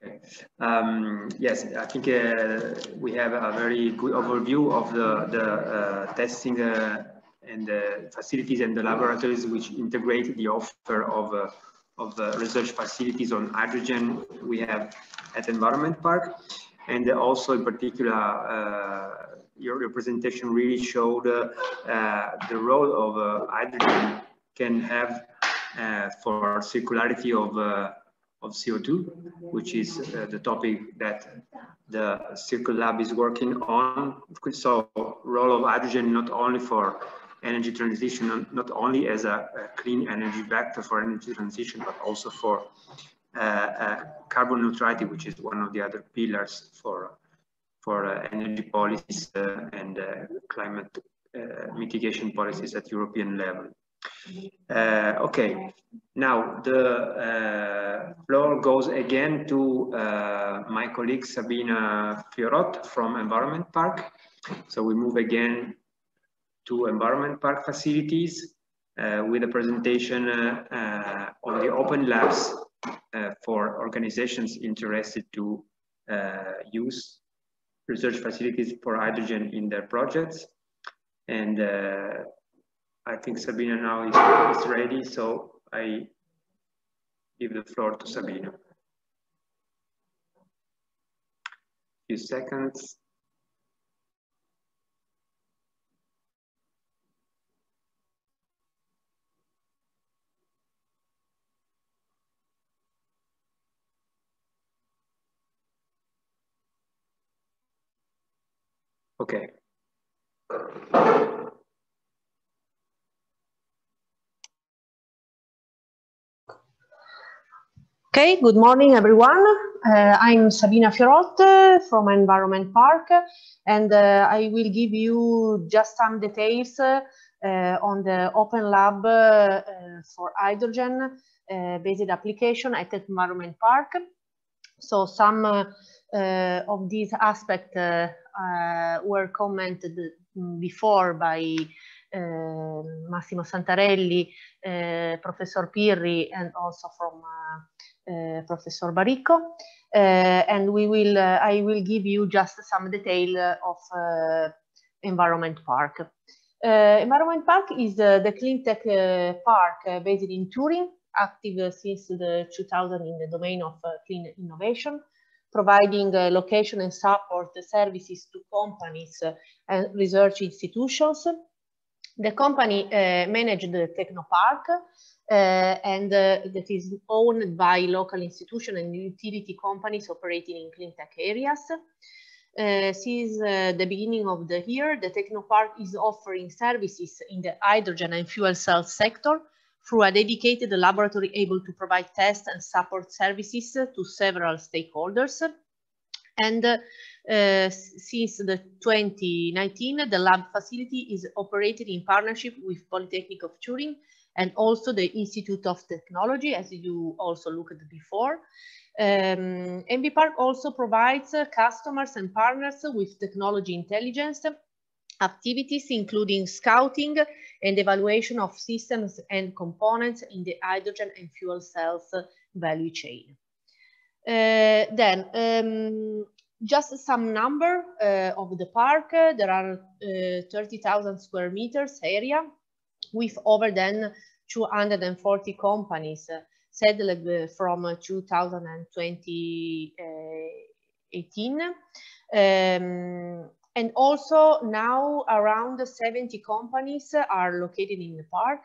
A: Okay. Um, yes, I think uh, we have a very good overview of the, the uh, testing uh, and the facilities and the laboratories which integrate the offer of, uh, of research facilities on hydrogen we have at Environment Park. And also in particular, uh, your, presentation really showed uh, the role of hydrogen can have uh, for circularity of, uh, of CO2, which is uh, the topic that the Circle Lab is working on. So role of hydrogen not only for energy transition, not only as a, a clean energy vector for energy transition, but also for uh, uh, carbon neutrality, which is one of the other pillars for for uh, energy policies and climate mitigation policies at European level. Uh, okay, now the uh, floor goes again to uh, my colleague Sabina Fiorot from Environment Park. So we move again to Environment Park facilities uh, with a presentation uh, uh, on the open labs for organizations interested to use research facilities for hydrogen in their projects. And I think Sabina now is, is ready, so I give the floor to Sabina. Few seconds. Okay.
C: Okay, good morning, everyone. Uh, I'm Sabina Fiorot from Environment Park, and uh, I will give you just some details uh, on the Open Lab uh, for hydrogen uh, based application at Environment Park. So some uh, of these aspects were commented before by Massimo Santarelli, Professor Pirri, and also from uh, Professor Baricco. Uh, and we will, uh, I will give you just some detail of Environment Park. Environment Park is the clean tech park based in Turin, active since the 2000 in the domain of clean innovation providing uh, location and support services to companies uh, and research institutions. The company uh, managed the Technopark, and uh, that is owned by local institutions and utility companies operating in clean tech areas. Uh, since uh, the beginning of the year, the Technopark is offering services in the hydrogen and fuel cell sector through a dedicated laboratory able to provide test and support services to several stakeholders. And uh, since the 2019, the lab facility is operated in partnership with Polytechnic of Turin and also the Institute of Technology, as you also looked at before. Um, Envipark also provides uh, customers and partners with technology intelligence activities, including scouting and evaluation of systems and components in the hydrogen and fuel cells value chain. Uh, then, um, just some number uh, of the park. there are 30,000 square meters area with over than 240 companies settled from 2018. Um, and also now around 70 companies are located in the park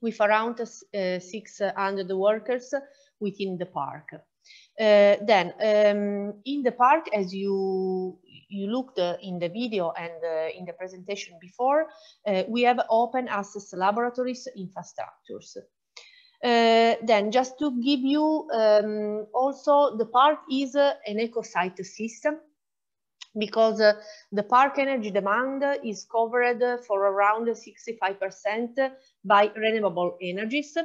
C: with around uh, 600 workers within the park. Uh, then um, in the park, as you you looked uh, in the video and uh, in the presentation before, uh, we have open access laboratories infrastructures. Uh, then just to give you um, also the park is an eco-site system because uh, the park energy demand is covered for around 65% by renewable energies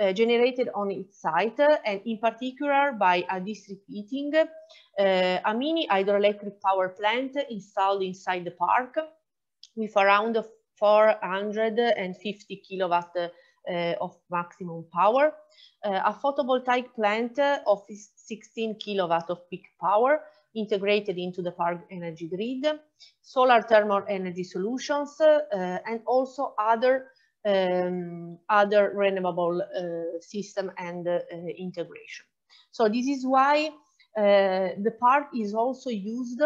C: uh, generated on its site and in particular by a district heating, uh, a mini hydroelectric power plant installed inside the park with around 450 kilowatt uh, of maximum power, uh, a photovoltaic plant of 16 kilowatt of peak power integrated into the park energy grid, solar thermal energy solutions, uh, and also other um, other renewable uh, system and uh, integration. So this is why the park is also used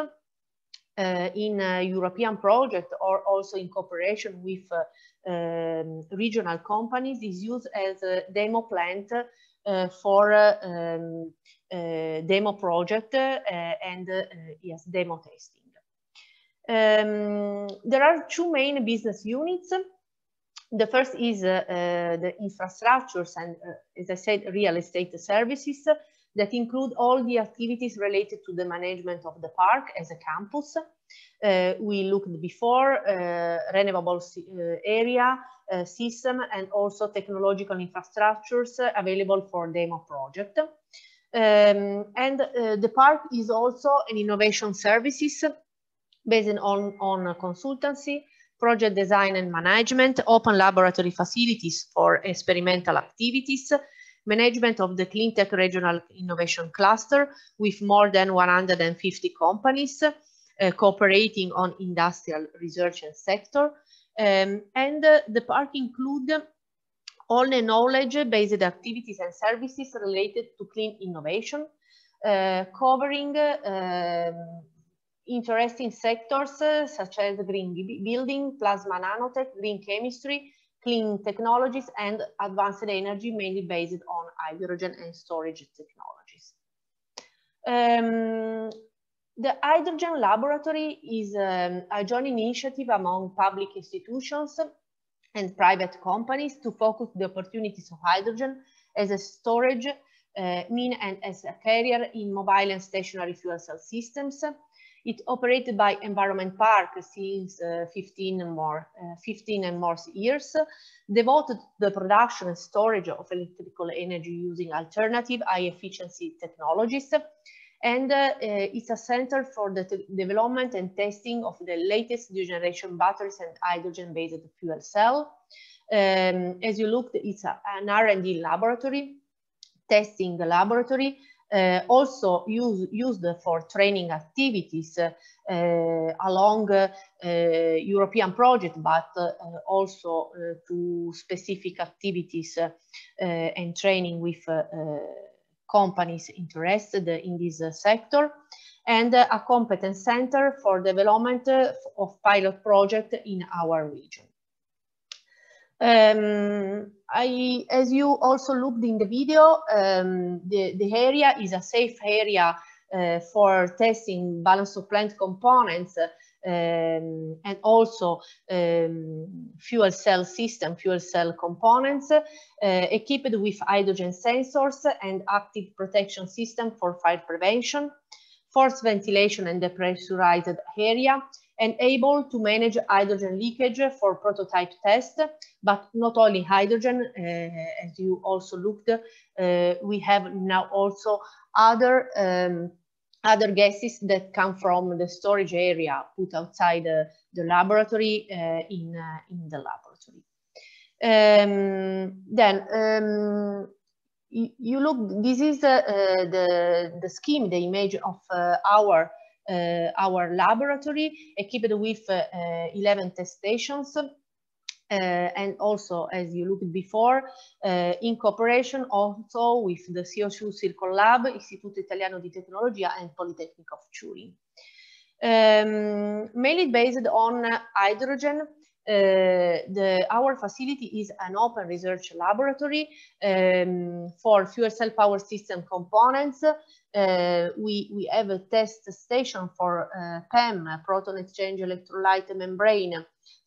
C: uh, in a European project or also in cooperation with uh, um, regional companies is used as a demo plant uh, for um, demo project and yes, demo testing. Um, there are two main business units. The first is the infrastructures and, as I said, real estate services that include all the activities related to the management of the park as a campus. Uh, we looked before uh, renewable uh, area uh, system and also technological infrastructures available for demo project. Um, and uh, the park is also an innovation services based on, on consultancy, project design and management, open laboratory facilities for experimental activities, management of the Cleantech Regional Innovation Cluster with more than 150 companies uh, cooperating on industrial research and sector. Um, and uh, the park include all the knowledge-based activities and services related to clean innovation, uh, covering um, interesting sectors uh, such as green building, plasma nanotech, green chemistry, clean technologies and advanced energy mainly based on hydrogen and storage technologies. Um, the Hydrogen Laboratory is um, a joint initiative among public institutions and private companies to focus the opportunities of hydrogen as a storage uh, mean and as a carrier in mobile and stationary fuel cell systems it operated by Environment Park since uh, 15 and more, uh, 15 and more years, devoted to the production and storage of electrical energy using alternative high efficiency technologies. And uh, uh it's a center for the development and testing of the latest new generation batteries and hydrogen-based fuel cell. Um, as you looked, it's a, an R&D laboratory, testing laboratory, uh, also use, used for training activities uh, along uh, European project, but uh, also uh, to specific activities uh, and training with companies interested in this sector and a competence center for development of pilot project in our region. Um, I, as you also looked in the video, um, the, the area is a safe area uh, for testing balance of plant components um, and also um, fuel cell system, fuel cell components uh, equipped with hydrogen sensors and active protection system for fire prevention, forced ventilation and depressurized area, and able to manage hydrogen leakage for prototype test, but not only hydrogen, uh, as you also looked, uh, we have now also other um, other gases that come from the storage area put outside uh, the laboratory uh, in, uh, in the laboratory. Um, then um, you, look, this is uh, the, the scheme, the image of our our laboratory, equipped with 11 test stations. Uh, and also, as you looked before, uh, in cooperation also with the CO2 Circle Lab, Istituto Italiano di Tecnologia and Polytechnic of Turin. Um, mainly based on hydrogen, uh, the, our facility is an open research laboratory um, for fuel cell power system components. Uh, we, we have a test station for uh, PEM, proton exchange electrolyte membrane,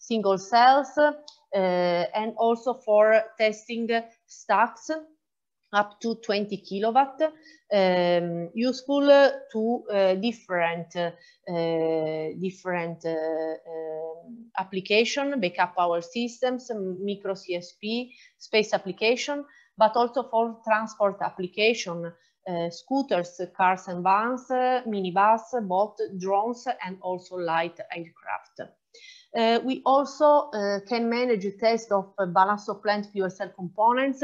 C: single cells, uh, and also for testing stacks up to 20 kilowatt, um, useful to uh, different uh, different uh, um, application, backup power systems, micro CHP, space application, but also for transport application, uh, scooters, cars and vans, uh, minibus, boat, drones, and also light aircraft. Uh, we also can manage the test of balance of plant fuel cell components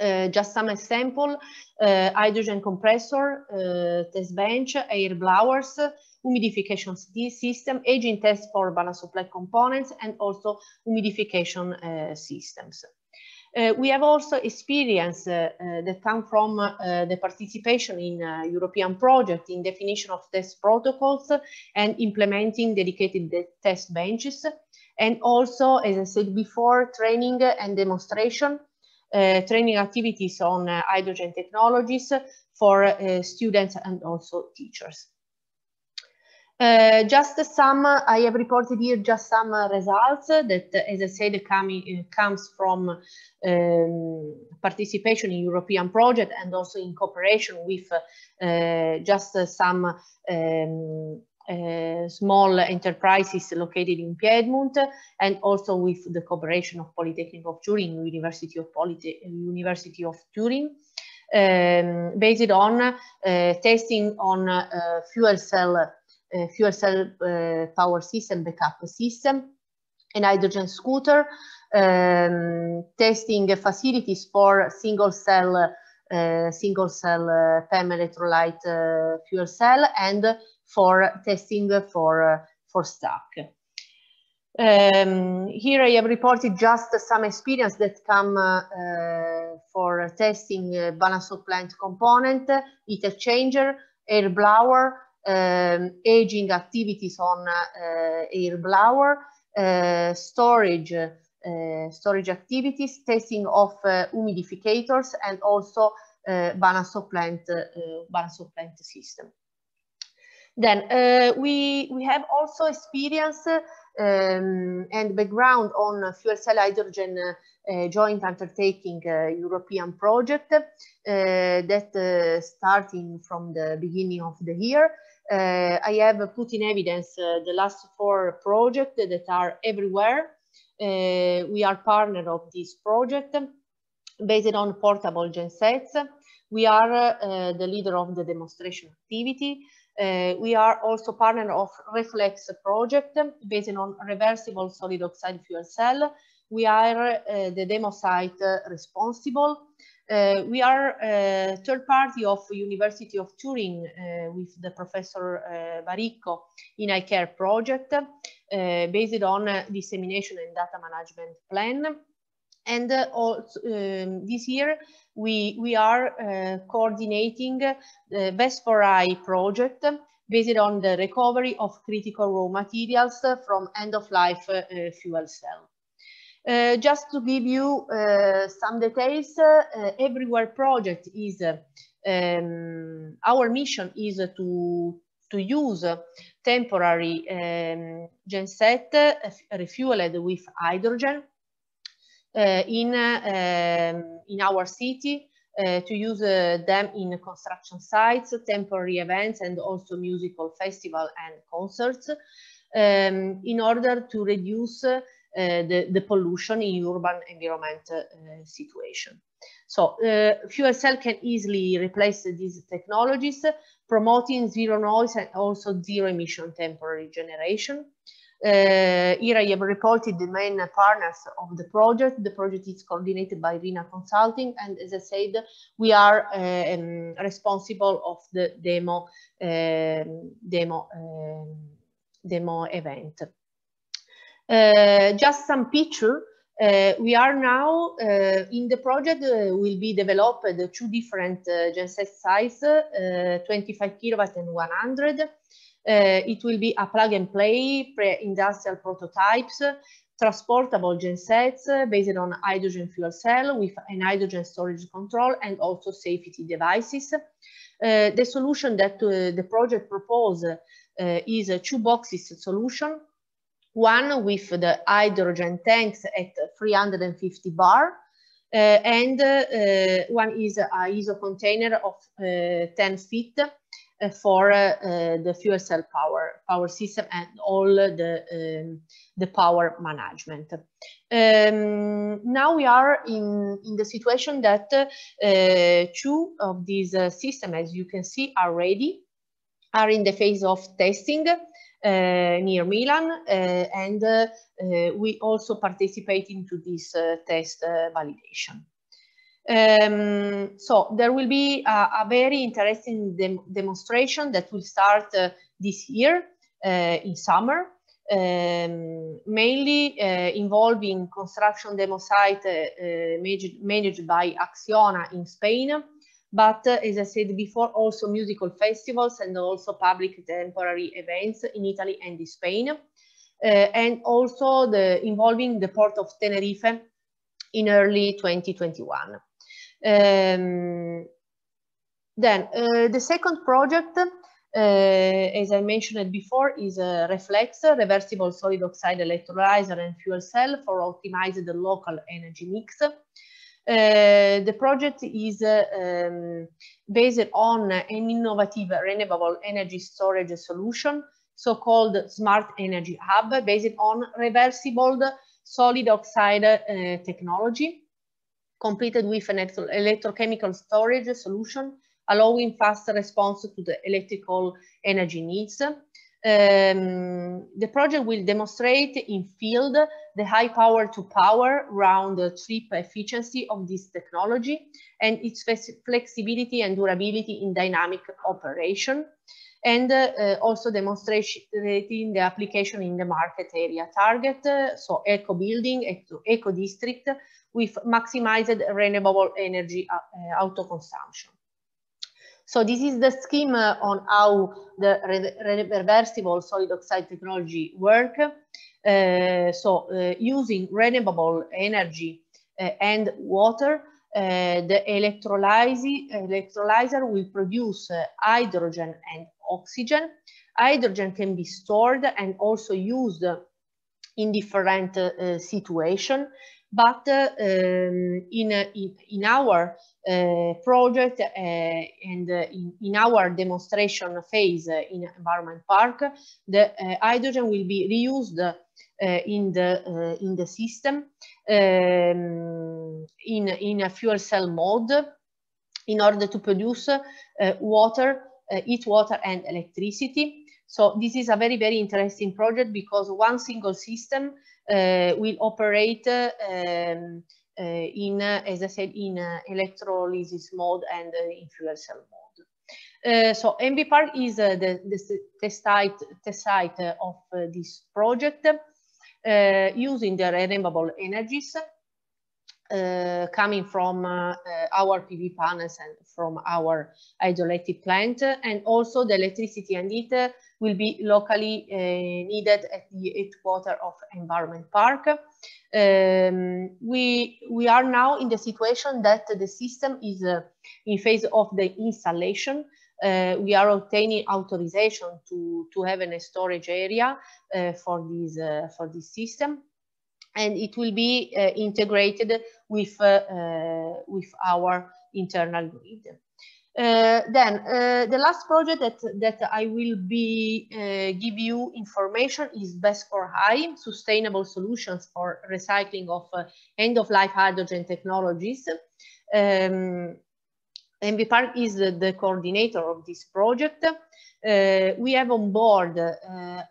C: uh, just some example, uh, hydrogen compressor, uh, test bench, air blowers, humidification system, aging test for balance of plant components, and also humidification uh, systems. Uh, we have also experience uh, that come from the participation in European project in definition of test protocols and implementing dedicated test benches. And also, as I said before, training and demonstration uh, training activities on uh, hydrogen technologies for uh, students and also teachers. Uh, just some, I have reported here just some uh, results that, uh, as I said, coming, comes from um, participation in European project and also in cooperation with just some um, uh, small enterprises located in Piedmont and also with the cooperation of Polytechnic of Turin, University of, Polyte University of Turin, um, based on uh, testing on uh, fuel cell, uh, fuel cell uh, power system, backup system, and hydrogen scooter, um, testing facilities for single cell uh, single cell uh, PEM electrolyte uh, fuel cell and for testing for, for stack. Um, here I have reported just some experience that come uh, for testing uh, balance of plant component, heat exchanger, air blower, um, aging activities on uh, air blower, uh, storage, uh, storage activities, testing of humidificators, and also balance of plant, balance of plant system. Then we, we have also experience um, and background on fuel cell hydrogen uh, joint undertaking uh, European project uh, that starting from the beginning of the year. Uh, I have put in evidence the last four projects that are everywhere. we are partner of this project based on portable gensets. We are the leader of the demonstration activity. Uh, we are also partner of Reflex project based on reversible solid oxide fuel cell. We are uh, the demo site uh, responsible. Uh, we are uh, third party of University of Turin uh, with the Professor Baricco in HyCARE project based on dissemination and data management plan. And also, um, this year we, we are uh, coordinating the Best for I project based on the recovery of critical raw materials from end-of-life uh, fuel cell. Uh, just to give you uh, some details, uh, Everywhere project is, um, our mission is to, to use temporary um, genset refueled with hydrogen uh, in, um, in our city uh, to use uh, them in construction sites, temporary events, and also musical festival and concerts um, in order to reduce uh, the, the pollution in urban environment uh, situation. So uh, fuel cell can easily replace these technologies, promoting zero noise and also zero emission temporary generation. Uh, here I have reported the main partners of the project. The project is coordinated by Rina Consulting, and as I said, we are um, responsible of the demo demo demo event. Uh, just some picture. Uh, we are now uh, in the project will be developed two different genset size, 25 kilowatt and 100. it will be a plug and play pre-industrial prototypes, transportable gensets based on hydrogen fuel cell with an hydrogen storage control and also safety devices. Uh, the solution that uh, the project proposes uh, is a two boxes solution one with the hydrogen tanks at 350 bar, uh, and uh, one is a ISO container of uh, 10 feet uh, for uh, the fuel cell power power system and all the um, the power management. Um, now we are in in the situation that uh, two of these systems, as you can see, are ready, are in the phase of testing. Uh, near Milan, uh, and uh, we also participate into this test validation. Um, so there will be a, a very interesting dem demonstration that will start this year in summer um, mainly uh, involving construction demo site uh, managed, managed, by Acciona in Spain, but uh, as I said before, also musical festivals and also public temporary events in Italy and in Spain. Uh, and also the involving the port of Tenerife in early 2021. Um, then uh, the second project, uh, as I mentioned before, is a Reflex, reversible solid oxide electrolyzer and fuel cell for optimizing the local energy mix. Uh, the project is um, based on an innovative renewable energy storage solution, so-called Smart Energy Hub, based on reversible solid oxide uh, technology, completed with an electrochemical storage solution, allowing fast response to the electrical energy needs. Um, the project will demonstrate in field the high power to power round trip efficiency of this technology and its flexibility and durability in dynamic operation and uh, also demonstrating the application in the market area target, uh, so eco building, eco, eco district with maximized renewable energy uh, uh auto consumption. So this is the scheme uh, on how the re reversible solid oxide technology work. Uh, so uh, using renewable energy uh, and water, uh, the electrolyzer will produce uh, hydrogen and oxygen. Hydrogen can be stored and also used in different situations but um, in, in, our uh, project uh, and uh, in, in, our demonstration phase in environment park, the hydrogen will be reused in the in the system um, in in a fuel cell mode in order to produce water, heat water and electricity. So this is a very, very interesting project because one single system uh, will operate um, in, as I said, in electrolysis mode and in fuel cell mode. Uh, so Envipark is uh, the, the, test site, test site of uh, this project using the renewable energies coming from our PV panels and from our hydroelectric plant and also the electricity and heat will be locally uh, needed at the headquarters of Environment Park. Um, we, we are now in the situation that the system is uh, in phase of the installation. Uh, we are obtaining authorization to, to have a storage area uh, for, this, uh, for this system. And it will be uh, integrated with, with our internal grid. Uh, then uh, the last project that, that I will be uh, give you information is Best for High, Sustainable Solutions for Recycling of uh, End-of-Life Hydrogen Technologies. Um, Envipark is the, the, coordinator of this project. Uh, we have on board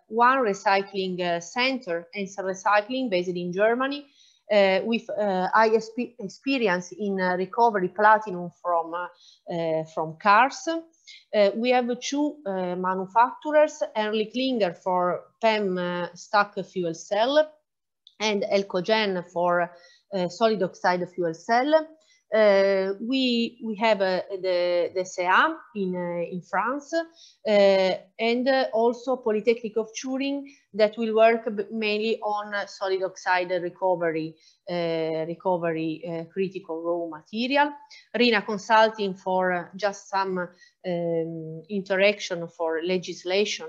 C: one recycling center, Hensel Recycling, based in Germany, uh, with uh, high experience in uh, recovery platinum from, from cars. we have two manufacturers, ElringKlinger for PEM stack fuel cell and Elcogen for solid oxide fuel cell. Uh, we we have uh, the the CEA in uh, in France and also Polytechnic of Turin that will work mainly on solid oxide recovery recovery critical raw material. RINA Consulting for just some um, interaction for legislation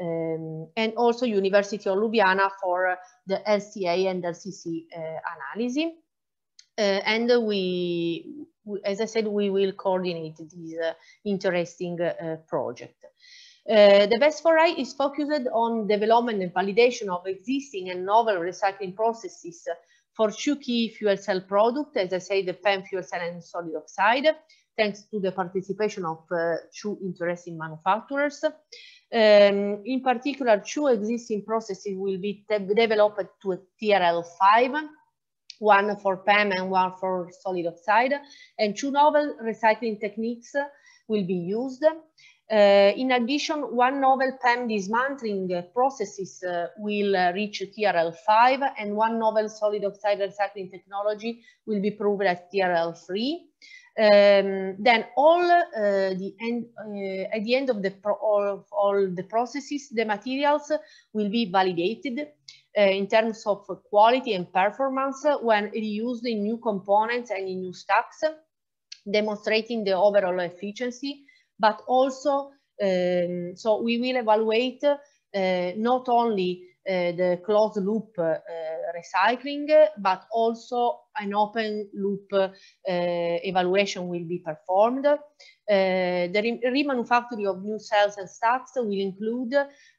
C: um, and also University of Ljubljana for the LCA and LCC analysis. Uh, and we, as I said, we will coordinate this uh, interesting uh, project. Uh, the best for I is focused on development and validation of existing and novel recycling processes for two key fuel cell products, as I say, the PEM fuel cell and solid oxide, thanks to the participation of uh, two interesting manufacturers. Um, in particular, two existing processes will be developed to TRL5, one for PEM and one for solid oxide, and two novel recycling techniques will be used. Uh, in addition, one novel PEM dismantling processes uh, will uh, reach TRL5 and one novel solid oxide recycling technology will be proven at TRL3. Um, then all uh, the end, uh, at the end of the all, all the processes, the materials will be validated in terms of quality and performance when used in new components and in new stacks, demonstrating the overall efficiency, but also, um, so we will evaluate uh, not only uh, the closed loop recycling, but also an open loop evaluation will be performed. The remanufacturing of new cells and stacks will include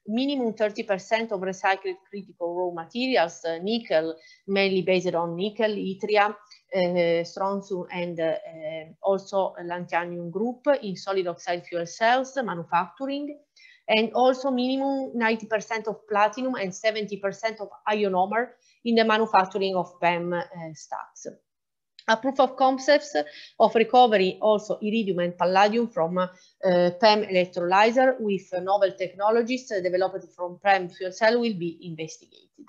C: minimum 30% of recycled critical raw materials, uh, nickel, mainly based on nickel, yttria, uh, strontium, and uh, also lanthanum group in solid oxide fuel cells manufacturing, and also minimum 90% of platinum and 70% of ionomer in the manufacturing of PEM uh, stacks a proof of concepts of recovery also iridium and palladium from uh, PEM electrolyzer with novel technologies developed from PEM fuel cell will be investigated.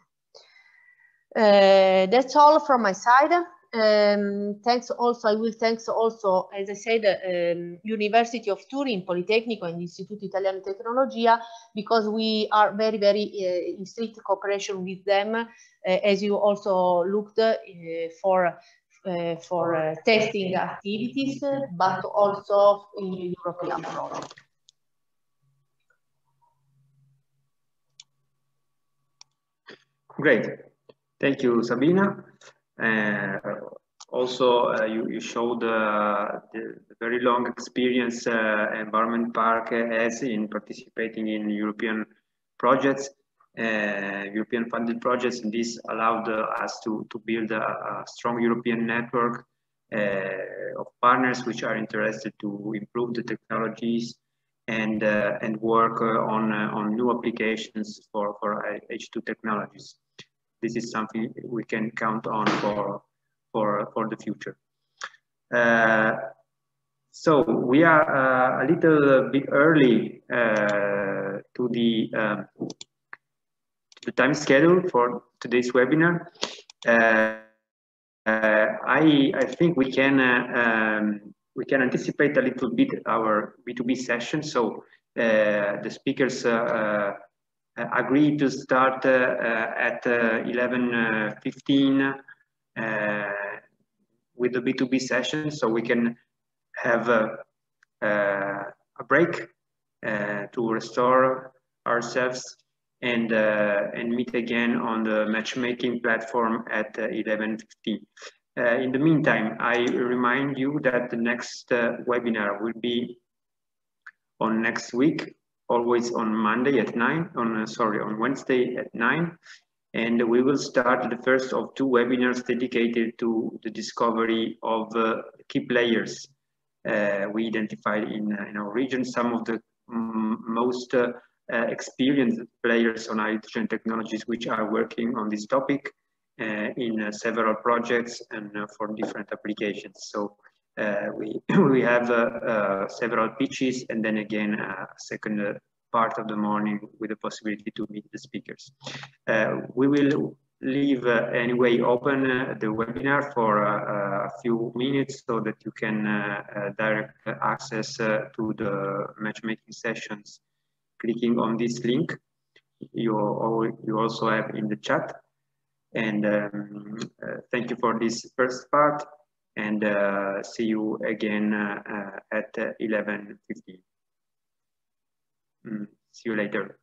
C: Uh, that's all from my side. Um, thanks also, I will thanks also, as I said, um, University of Turin, Politecnico and Istituto Italiano Tecnologia, because we are very, very uh, in strict cooperation with them, uh, as you also looked uh, for uh, for uh, testing activities, but also in European project.
A: Great. Thank you, Sabina. Uh, also, uh, you, you, showed uh, the, very long experience uh, Environment Park has in participating in European projects European funded projects, and this allowed uh, us to, to build a, a strong European network uh, of partners which are interested to improve the technologies and and work on on new applications for for H2 technologies. This is something we can count on for for for the future. Uh, so we are uh, a little bit early uh, to the um, the time schedule for today's webinar. Uh, uh, I, I think we can uh, um, we can anticipate a little bit our B2B session. So uh, the speakers uh, agreed to start at 11.15 with the B2B session so we can have a break to restore ourselves and uh, and meet again on the matchmaking platform at 11.15. Uh, uh, in the meantime, I remind you that the next webinar will be on next week, always on Monday at 9, on sorry, on Wednesday at 9 and we will start the first of two webinars dedicated to the discovery of uh, key players uh, we identified in, uh, in our region. Some of the most experienced players on hydrogen technologies which are working on this topic in several projects and for different applications. So we, we have several pitches and then again a second part of the morning with the possibility to meet the speakers. Uh, we will leave uh, anyway open uh, the webinar for uh, a few minutes so that you can uh, uh, direct access to the matchmaking sessions clicking on this link you, you also have in the chat and um, thank you for this first part and see you again at 11.15. Mm, see you later.